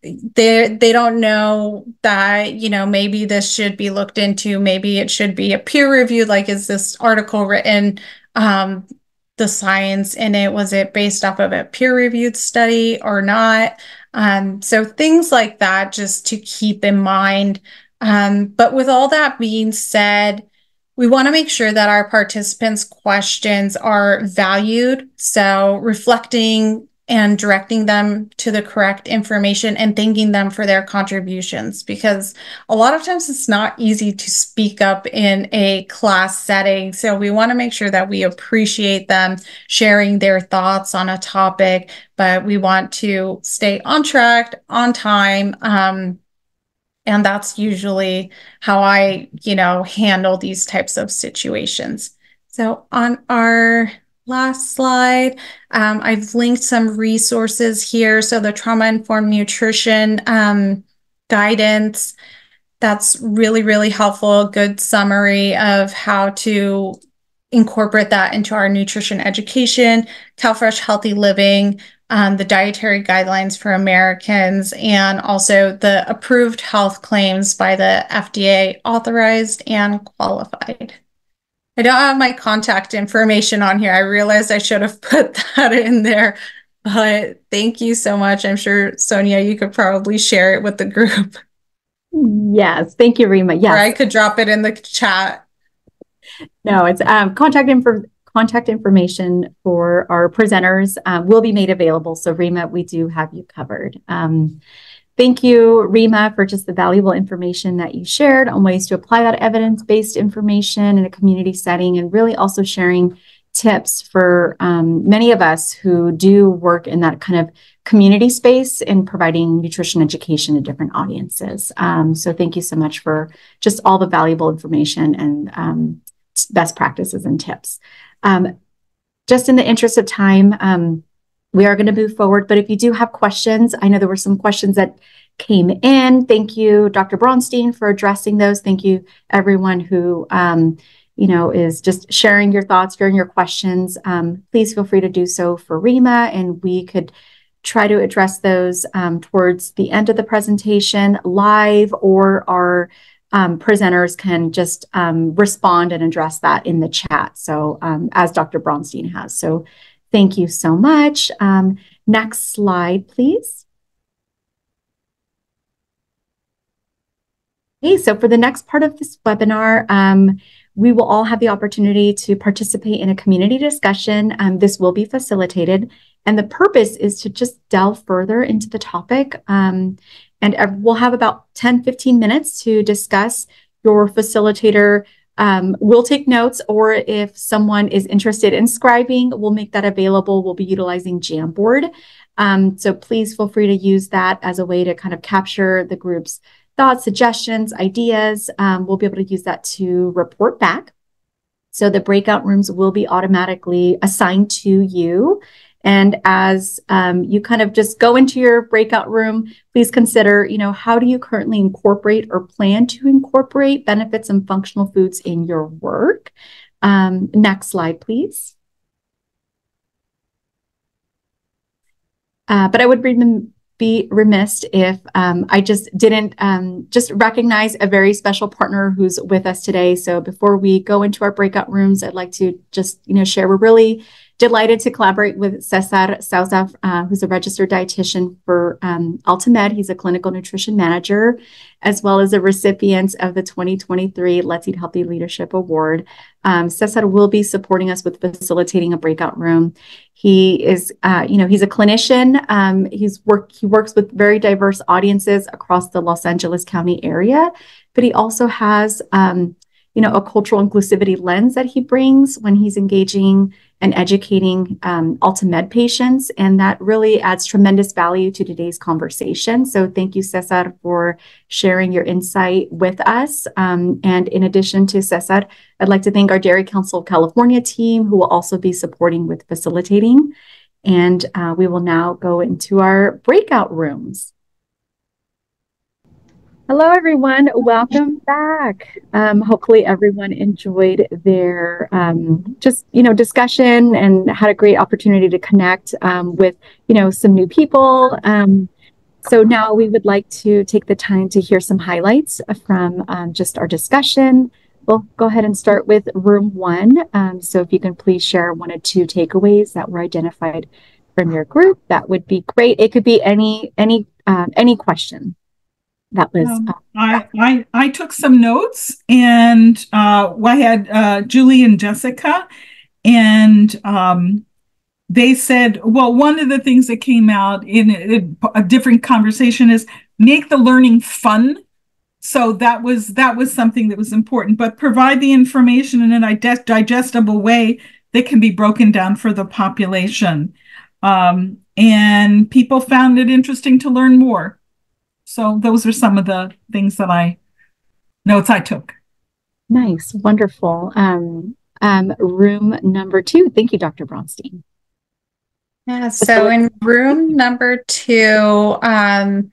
they they don't know that you know maybe this should be looked into maybe it should be a peer review like is this article written um, the science in it? Was it based off of a peer reviewed study or not? Um, so things like that just to keep in mind. Um, but with all that being said we want to make sure that our participants' questions are valued. So, reflecting and directing them to the correct information and thanking them for their contributions because a lot of times it's not easy to speak up in a class setting. So, we want to make sure that we appreciate them sharing their thoughts on a topic, but we want to stay on track, on time. Um, and that's usually how I, you know, handle these types of situations. So on our last slide, um, I've linked some resources here. So the trauma informed nutrition um, guidance, that's really, really helpful. Good summary of how to incorporate that into our nutrition education, CalFresh Healthy Living, um, the dietary guidelines for Americans, and also the approved health claims by the FDA authorized and qualified. I don't have my contact information on here. I realized I should have put that in there, but thank you so much. I'm sure Sonia, you could probably share it with the group. Yes, thank you, Rema. Yes, or I could drop it in the chat. No, it's um, contact info contact information for our presenters uh, will be made available. So Rema, we do have you covered. Um, thank you, Rema, for just the valuable information that you shared on ways to apply that evidence-based information in a community setting and really also sharing tips for um, many of us who do work in that kind of community space in providing nutrition education to different audiences. Um, so thank you so much for just all the valuable information and um, best practices and tips. Um, just in the interest of time, um, we are going to move forward. But if you do have questions, I know there were some questions that came in. Thank you, Dr. Braunstein, for addressing those. Thank you, everyone who um, you know is just sharing your thoughts, sharing your questions. Um, please feel free to do so for Rema, and we could try to address those um, towards the end of the presentation live or our um, presenters can just um, respond and address that in the chat. So um, as Dr. Braunstein has. So thank you so much. Um, next slide, please. Okay, so for the next part of this webinar, um, we will all have the opportunity to participate in a community discussion. Um, this will be facilitated. And the purpose is to just delve further into the topic um, and we'll have about 10, 15 minutes to discuss your facilitator um, we'll take notes, or if someone is interested in scribing, we'll make that available. We'll be utilizing Jamboard. Um, so please feel free to use that as a way to kind of capture the group's thoughts, suggestions, ideas. Um, we'll be able to use that to report back. So the breakout rooms will be automatically assigned to you. And as um, you kind of just go into your breakout room, please consider, you know, how do you currently incorporate or plan to incorporate benefits and functional foods in your work? Um, next slide, please. Uh, but I would rem be remiss if um, I just didn't um, just recognize a very special partner who's with us today. So before we go into our breakout rooms, I'd like to just you know share we're really Delighted to collaborate with Cesar Souza, uh, who's a registered dietitian for um, Altamed. He's a clinical nutrition manager, as well as a recipient of the 2023 Let's Eat Healthy Leadership Award. Um, Cesar will be supporting us with facilitating a breakout room. He is, uh, you know, he's a clinician. Um, he's work. He works with very diverse audiences across the Los Angeles County area, but he also has um, you know, a cultural inclusivity lens that he brings when he's engaging and educating um, patients. And that really adds tremendous value to today's conversation. So thank you, Cesar, for sharing your insight with us. Um, and in addition to Cesar, I'd like to thank our Dairy Council of California team, who will also be supporting with facilitating. And uh, we will now go into our breakout rooms. Hello, everyone. Welcome back. Um, hopefully, everyone enjoyed their um, just you know discussion and had a great opportunity to connect um, with you know some new people. Um, so now we would like to take the time to hear some highlights from um, just our discussion. We'll go ahead and start with room one. Um, so if you can please share one or two takeaways that were identified from your group, that would be great. It could be any any any question that was um, uh, I, I i took some notes and uh i had uh julie and jessica and um they said well one of the things that came out in a, a different conversation is make the learning fun. So that was that was something that was important but provide the information in a digestible way that can be broken down for the population. Um, and people found it interesting to learn more so those are some of the things that I notes I took. Nice, wonderful. Um, um, room number two. Thank you, Dr. Braunstein. Yeah, so in room number two, um,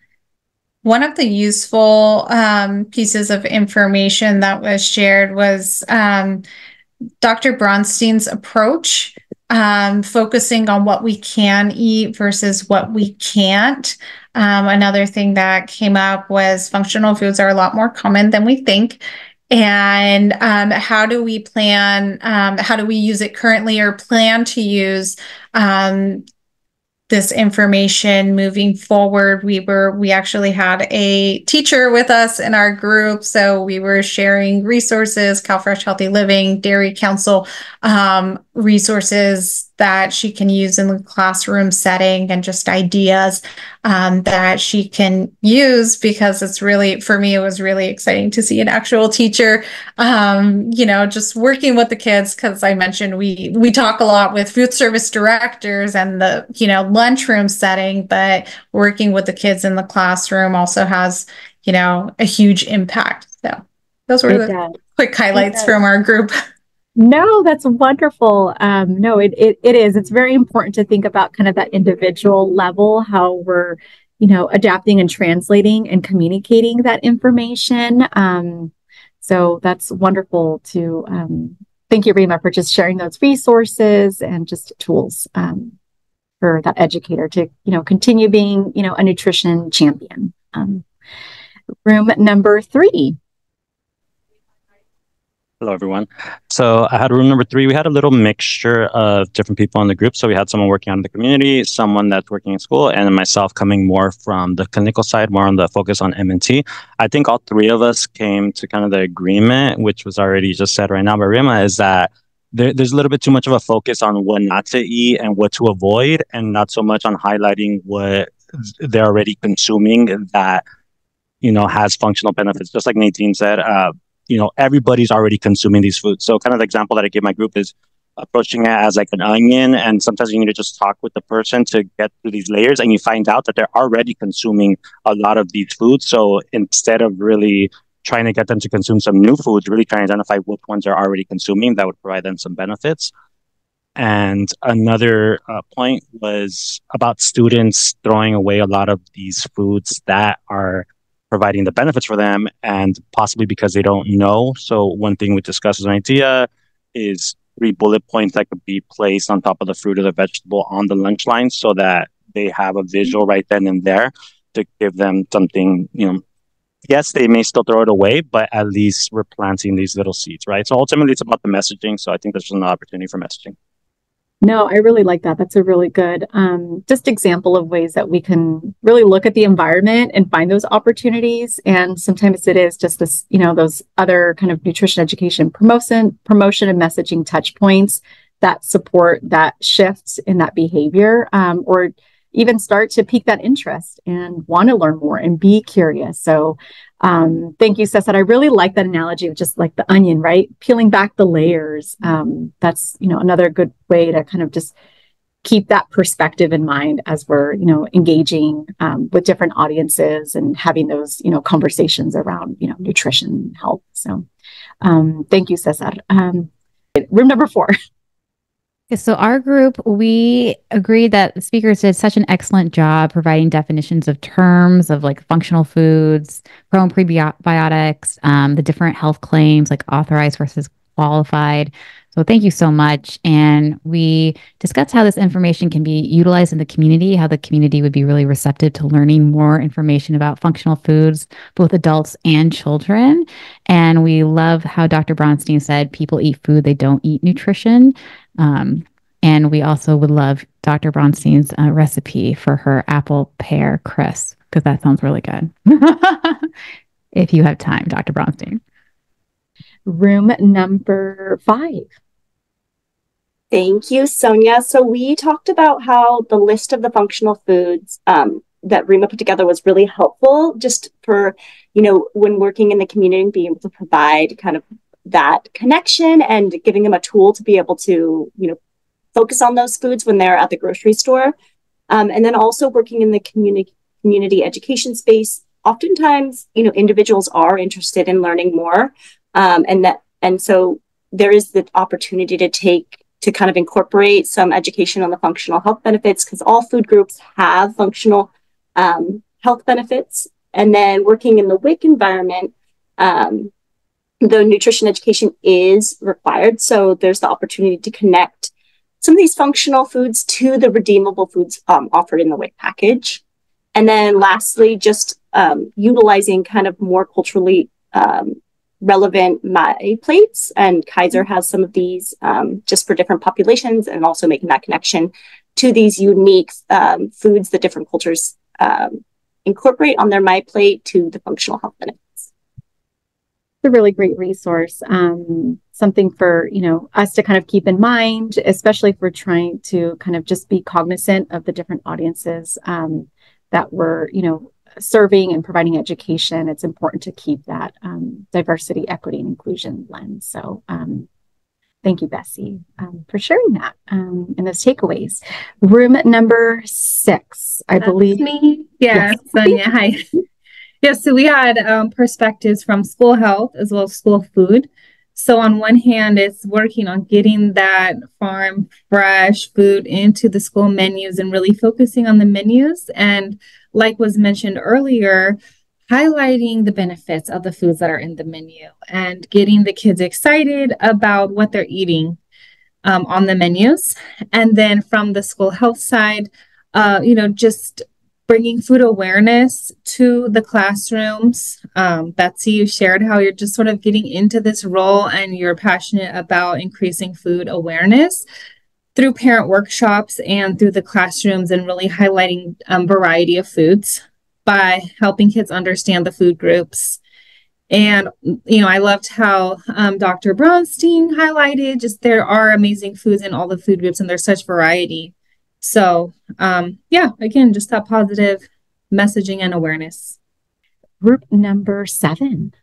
one of the useful um, pieces of information that was shared was um, Dr. Braunstein's approach, um, focusing on what we can eat versus what we can't. Um, another thing that came up was functional foods are a lot more common than we think. And um, how do we plan? Um, how do we use it currently or plan to use um, this information moving forward we were we actually had a teacher with us in our group so we were sharing resources calfresh healthy living dairy council um, resources that she can use in the classroom setting and just ideas um, that she can use because it's really for me it was really exciting to see an actual teacher um, you know just working with the kids. Because i mentioned we we talk a lot with food service directors and the you know lunchroom setting but working with the kids in the classroom also has you know a huge impact. So those were it the does. quick highlights from our group no, that's wonderful. Um, no, it, it it is. It's very important to think about kind of that individual level, how we're, you know, adapting and translating and communicating that information. Um, so that's wonderful to um, thank you, Rema, for just sharing those resources and just tools um, for that educator to, you know, continue being, you know, a nutrition champion. Um, room number three. Hello, everyone. So I had room number three. We had a little mixture of different people in the group. So we had someone working on the community, someone that's working in school, and myself coming more from the clinical side, more on the focus on MNT. I think all three of us came to kind of the agreement, which was already just said right now by Rema, is that there, there's a little bit too much of a focus on what not to eat and what to avoid, and not so much on highlighting what they're already consuming that you know has functional benefits. Just like Nadine said, uh, you know everybody's already consuming these foods. So kind of the example that i give my group is approaching it as like an onion and sometimes you need to just talk with the person to get through these layers and you find out that they're already consuming a lot of these foods. So instead of really trying to get them to consume some new foods really trying to identify which ones they're already consuming that would provide them some benefits. And another uh, point was about students throwing away a lot of these foods that are providing the benefits for them and possibly because they don't know. So one thing we discussed as an idea is three bullet points that could be placed on top of the fruit or the vegetable on the lunch line so that they have a visual mm-hmm. right then and there to give them something, you know, yes, they may still throw it away, but at least we're planting these little seeds, right? So ultimately it's about the messaging. So I think there's an opportunity for messaging. No, I really like that. That's a really good um, just example of ways that we can really look at the environment and find those opportunities. And sometimes it is just this, you know, those other kind of nutrition education promotion, promotion and messaging touch points that support that shift in that behavior. Um, or, even start to pique that interest and want to learn more and be curious. So um, thank you, Cesar. I really like that analogy of just like the onion, right? Peeling back the layers. Um, that's, you know, another good way to kind of just keep that perspective in mind as we're, you know, engaging um, with different audiences and having those, you know, conversations around, you know, nutrition and health. So um, thank you, Cesar. Um, room number four. So our group, we agreed that the speakers did such an excellent job providing definitions of terms of like functional foods, pro and prebiotics, um, the different health claims like authorized versus qualified. So thank you so much. And we discussed how this information can be utilized in the community, how the community would be really receptive to learning more information about functional foods, both adults and children. And we love how Dr. Braunstein said people eat food, they don't eat nutrition. Um, and we also would love Dr. Braunstein's uh, recipe for her apple pear crisp because that sounds really good. if you have time, Dr. Braunstein. Room number five. Thank you, Sonia. So we talked about how the list of the functional foods um, that Rema put together was really helpful just for, you know, when working in the community and being able to provide kind of that connection and giving them a tool to be able to, you know, focus on those foods when they're at the grocery store. Um, and then also working in the community community education space. Oftentimes, you know, individuals are interested in learning more, um, and that and so there is the opportunity to take to kind of incorporate some education on the functional health benefits because all food groups have functional um, health benefits. And then working in the WIC environment, um, the nutrition education is required. So there's the opportunity to connect some of these functional foods to the redeemable foods um, offered in the WIC package. And then lastly, just um, utilizing kind of more culturally um, relevant my plates. And Kaiser has some of these um, just for different populations and also making that connection to these unique um, foods that different cultures incorporate on their my plate to the functional health benefits a really great resource. Um, something for you know us to kind of keep in mind, especially if we're trying to kind of just be cognizant of the different audiences um, that we're you know serving and providing education. It's important to keep that um, diversity, equity, and inclusion lens. So. Um, thank you, Bessie, um, for sharing that um, and those takeaways. Room number six, I That's believe. Me. Yeah, yes. Sonia. Hi. Yeah, so we had um, perspectives from school health as well as school food. So on one hand, it's working on getting that farm fresh food into the school menus and really focusing on the menus. And like was mentioned earlier, highlighting the benefits of the foods that are in the menu and getting the kids excited about what they're eating um, on the menus. And then from the school health side, uh, you know, just bringing food awareness to the classrooms. Um, Betsy, you shared how you're just sort of getting into this role and you're passionate about increasing food awareness through parent workshops and through the classrooms and really highlighting um, variety of foods by helping kids understand the food groups and you know i loved how um, dr braunstein highlighted just there are amazing foods in all the food groups and there's such variety so, um, yeah, again, just that positive messaging and awareness. Group number seven.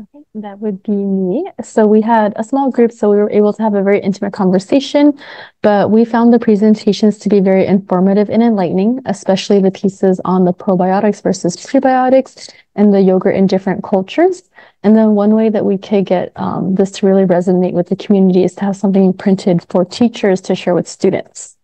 Okay, that would be me. So we had a small group, so we were able to have a very intimate conversation, but we found the presentations to be very informative and enlightening, especially the pieces on the probiotics versus prebiotics and the yogurt in different cultures. And then one way that we could get um, this to really resonate with the community is to have something printed for teachers to share with students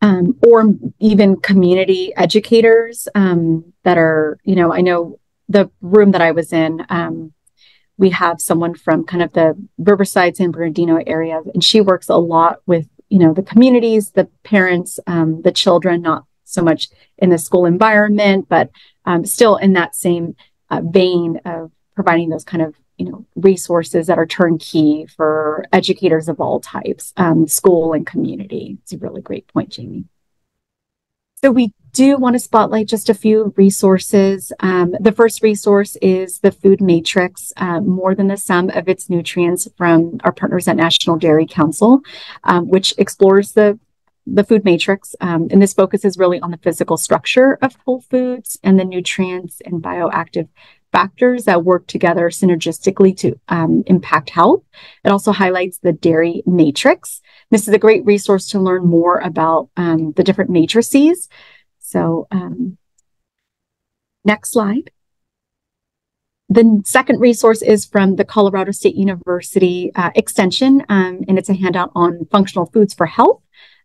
um, or even community educators um, that are, you know, I know the room that I was in, um, we have someone from kind of the Riverside, San Bernardino area, and she works a lot with, you know, the communities, the parents, um, the children, not so much in the school environment, but um, still in that same uh, vein of providing those kind of you know resources that are turnkey for educators of all types um, school and community. It's a really great point jamie. So we do want to spotlight just a few resources. Um, the first resource is the food matrix uh, more than the sum of its nutrients from our partners at national dairy council um, which explores the the food matrix, um, and this focuses really on the physical structure of whole foods and the nutrients and bioactive factors that work together synergistically to um, impact health. It also highlights the dairy matrix. This is a great resource to learn more about um, the different matrices. So, um, next slide. The second resource is from the Colorado State University uh, Extension, um, and it's a handout on functional foods for health.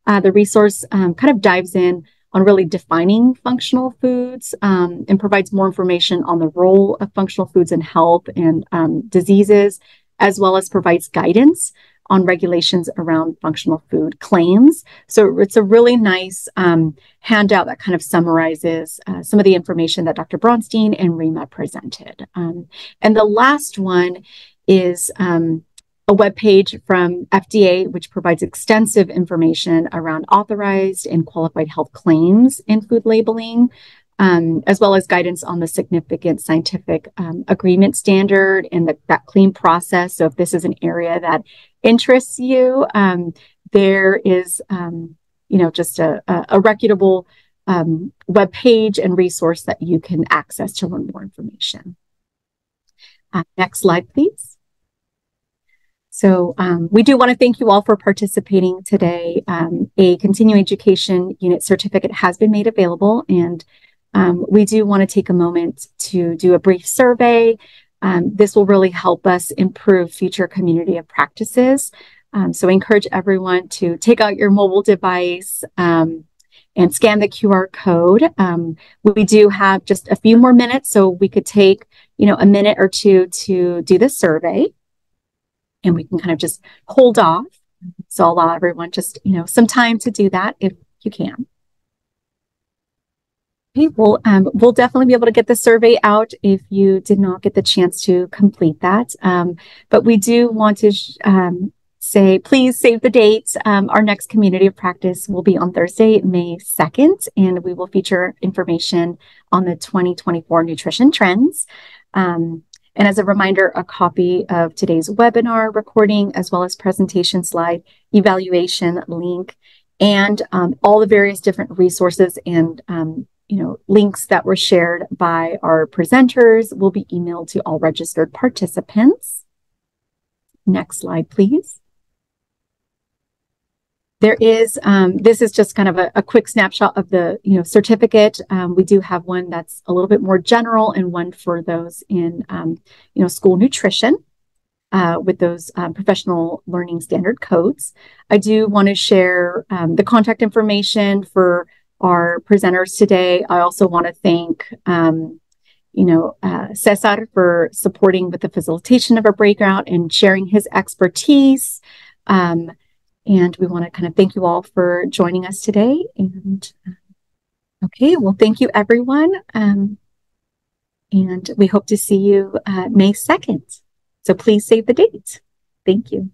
Uh, the resource um, kind of dives in on really defining functional foods um, and provides more information on the role of functional foods in health and um, diseases, as well as provides guidance on regulations around functional food claims. So it's a really nice um, handout that kind of summarizes uh, some of the information that Dr. Braunstein and Rema presented. Um, and the last one is um, a web page from FDA, which provides extensive information around authorized and qualified health claims in food labeling, um, as well as guidance on the significant scientific um, agreement standard and the, that claim process. So if this is an area that interests you, um, there is, um, you know, just a, a, a reputable um, web page and resource that you can access to learn more information. Uh, next slide, please. So um, we do want to thank you all for participating today. Um, a continuing education unit certificate has been made available and um, we do want to take a moment to do a brief survey. Um, this will really help us improve future community of practices. Um, so I encourage everyone to take out your mobile device um, and scan the QR code. we do have just a few more minutes, so we could take, you know, a minute or two to do the survey and we can kind of just hold off. So I'll allow everyone just, you know, some time to do that if you can. Okay, well, um, we'll definitely be able to get the survey out if you did not get the chance to complete that. Um, but we do want to um, say, please save the date. Um, our next community of practice will be on Thursday, May 2nd, and we will feature information on the 2024 nutrition trends. Um, and as a reminder, a copy of today's webinar recording, as well as presentation slide, evaluation link, and um, all the various different resources and um, you know links that were shared by our presenters will be emailed to all registered participants. Next slide, please. There is, um, this is just kind of a, a, quick snapshot of the, you know, certificate. Um, we do have one that's a little bit more general and one for those in, um, you know, school nutrition uh, with those um, professional learning standard codes. I do want to share um, the contact information for our presenters today. I also want to thank, um, you know, uh, Cesar for supporting with the facilitation of our breakout and sharing his expertise. Um, and we want to kind of thank you all for joining us today. And uh, okay, well, thank you, everyone. Um, and we hope to see you uh, May 2nd. So please save the date. Thank you.